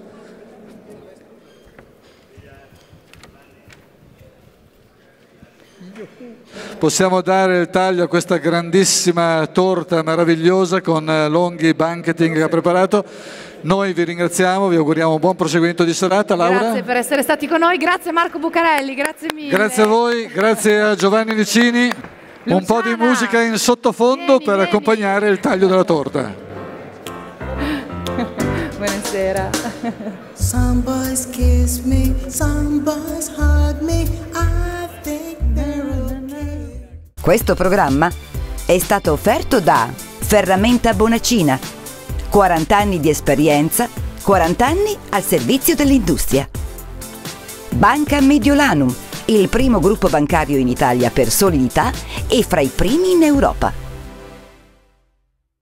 Possiamo dare il taglio a questa grandissima torta meravigliosa con Longhi Banqueting che ha preparato. Noi vi ringraziamo, vi auguriamo un buon proseguimento di serata. Laura? Grazie per essere stati con noi, grazie Marco Bucarelli, grazie mille. Grazie a voi, grazie a Giovanni Licini. Un po' di musica in sottofondo Vieni, per vieni. accompagnare il taglio della torta. Buonasera. Some boys kiss me, some boys hug me. I. Questo programma è stato offerto da Ferramenta Bonacina. 40 anni di esperienza, 40 anni al servizio dell'industria. Banca Mediolanum, il primo gruppo bancario in Italia per solidità e fra i primi in Europa.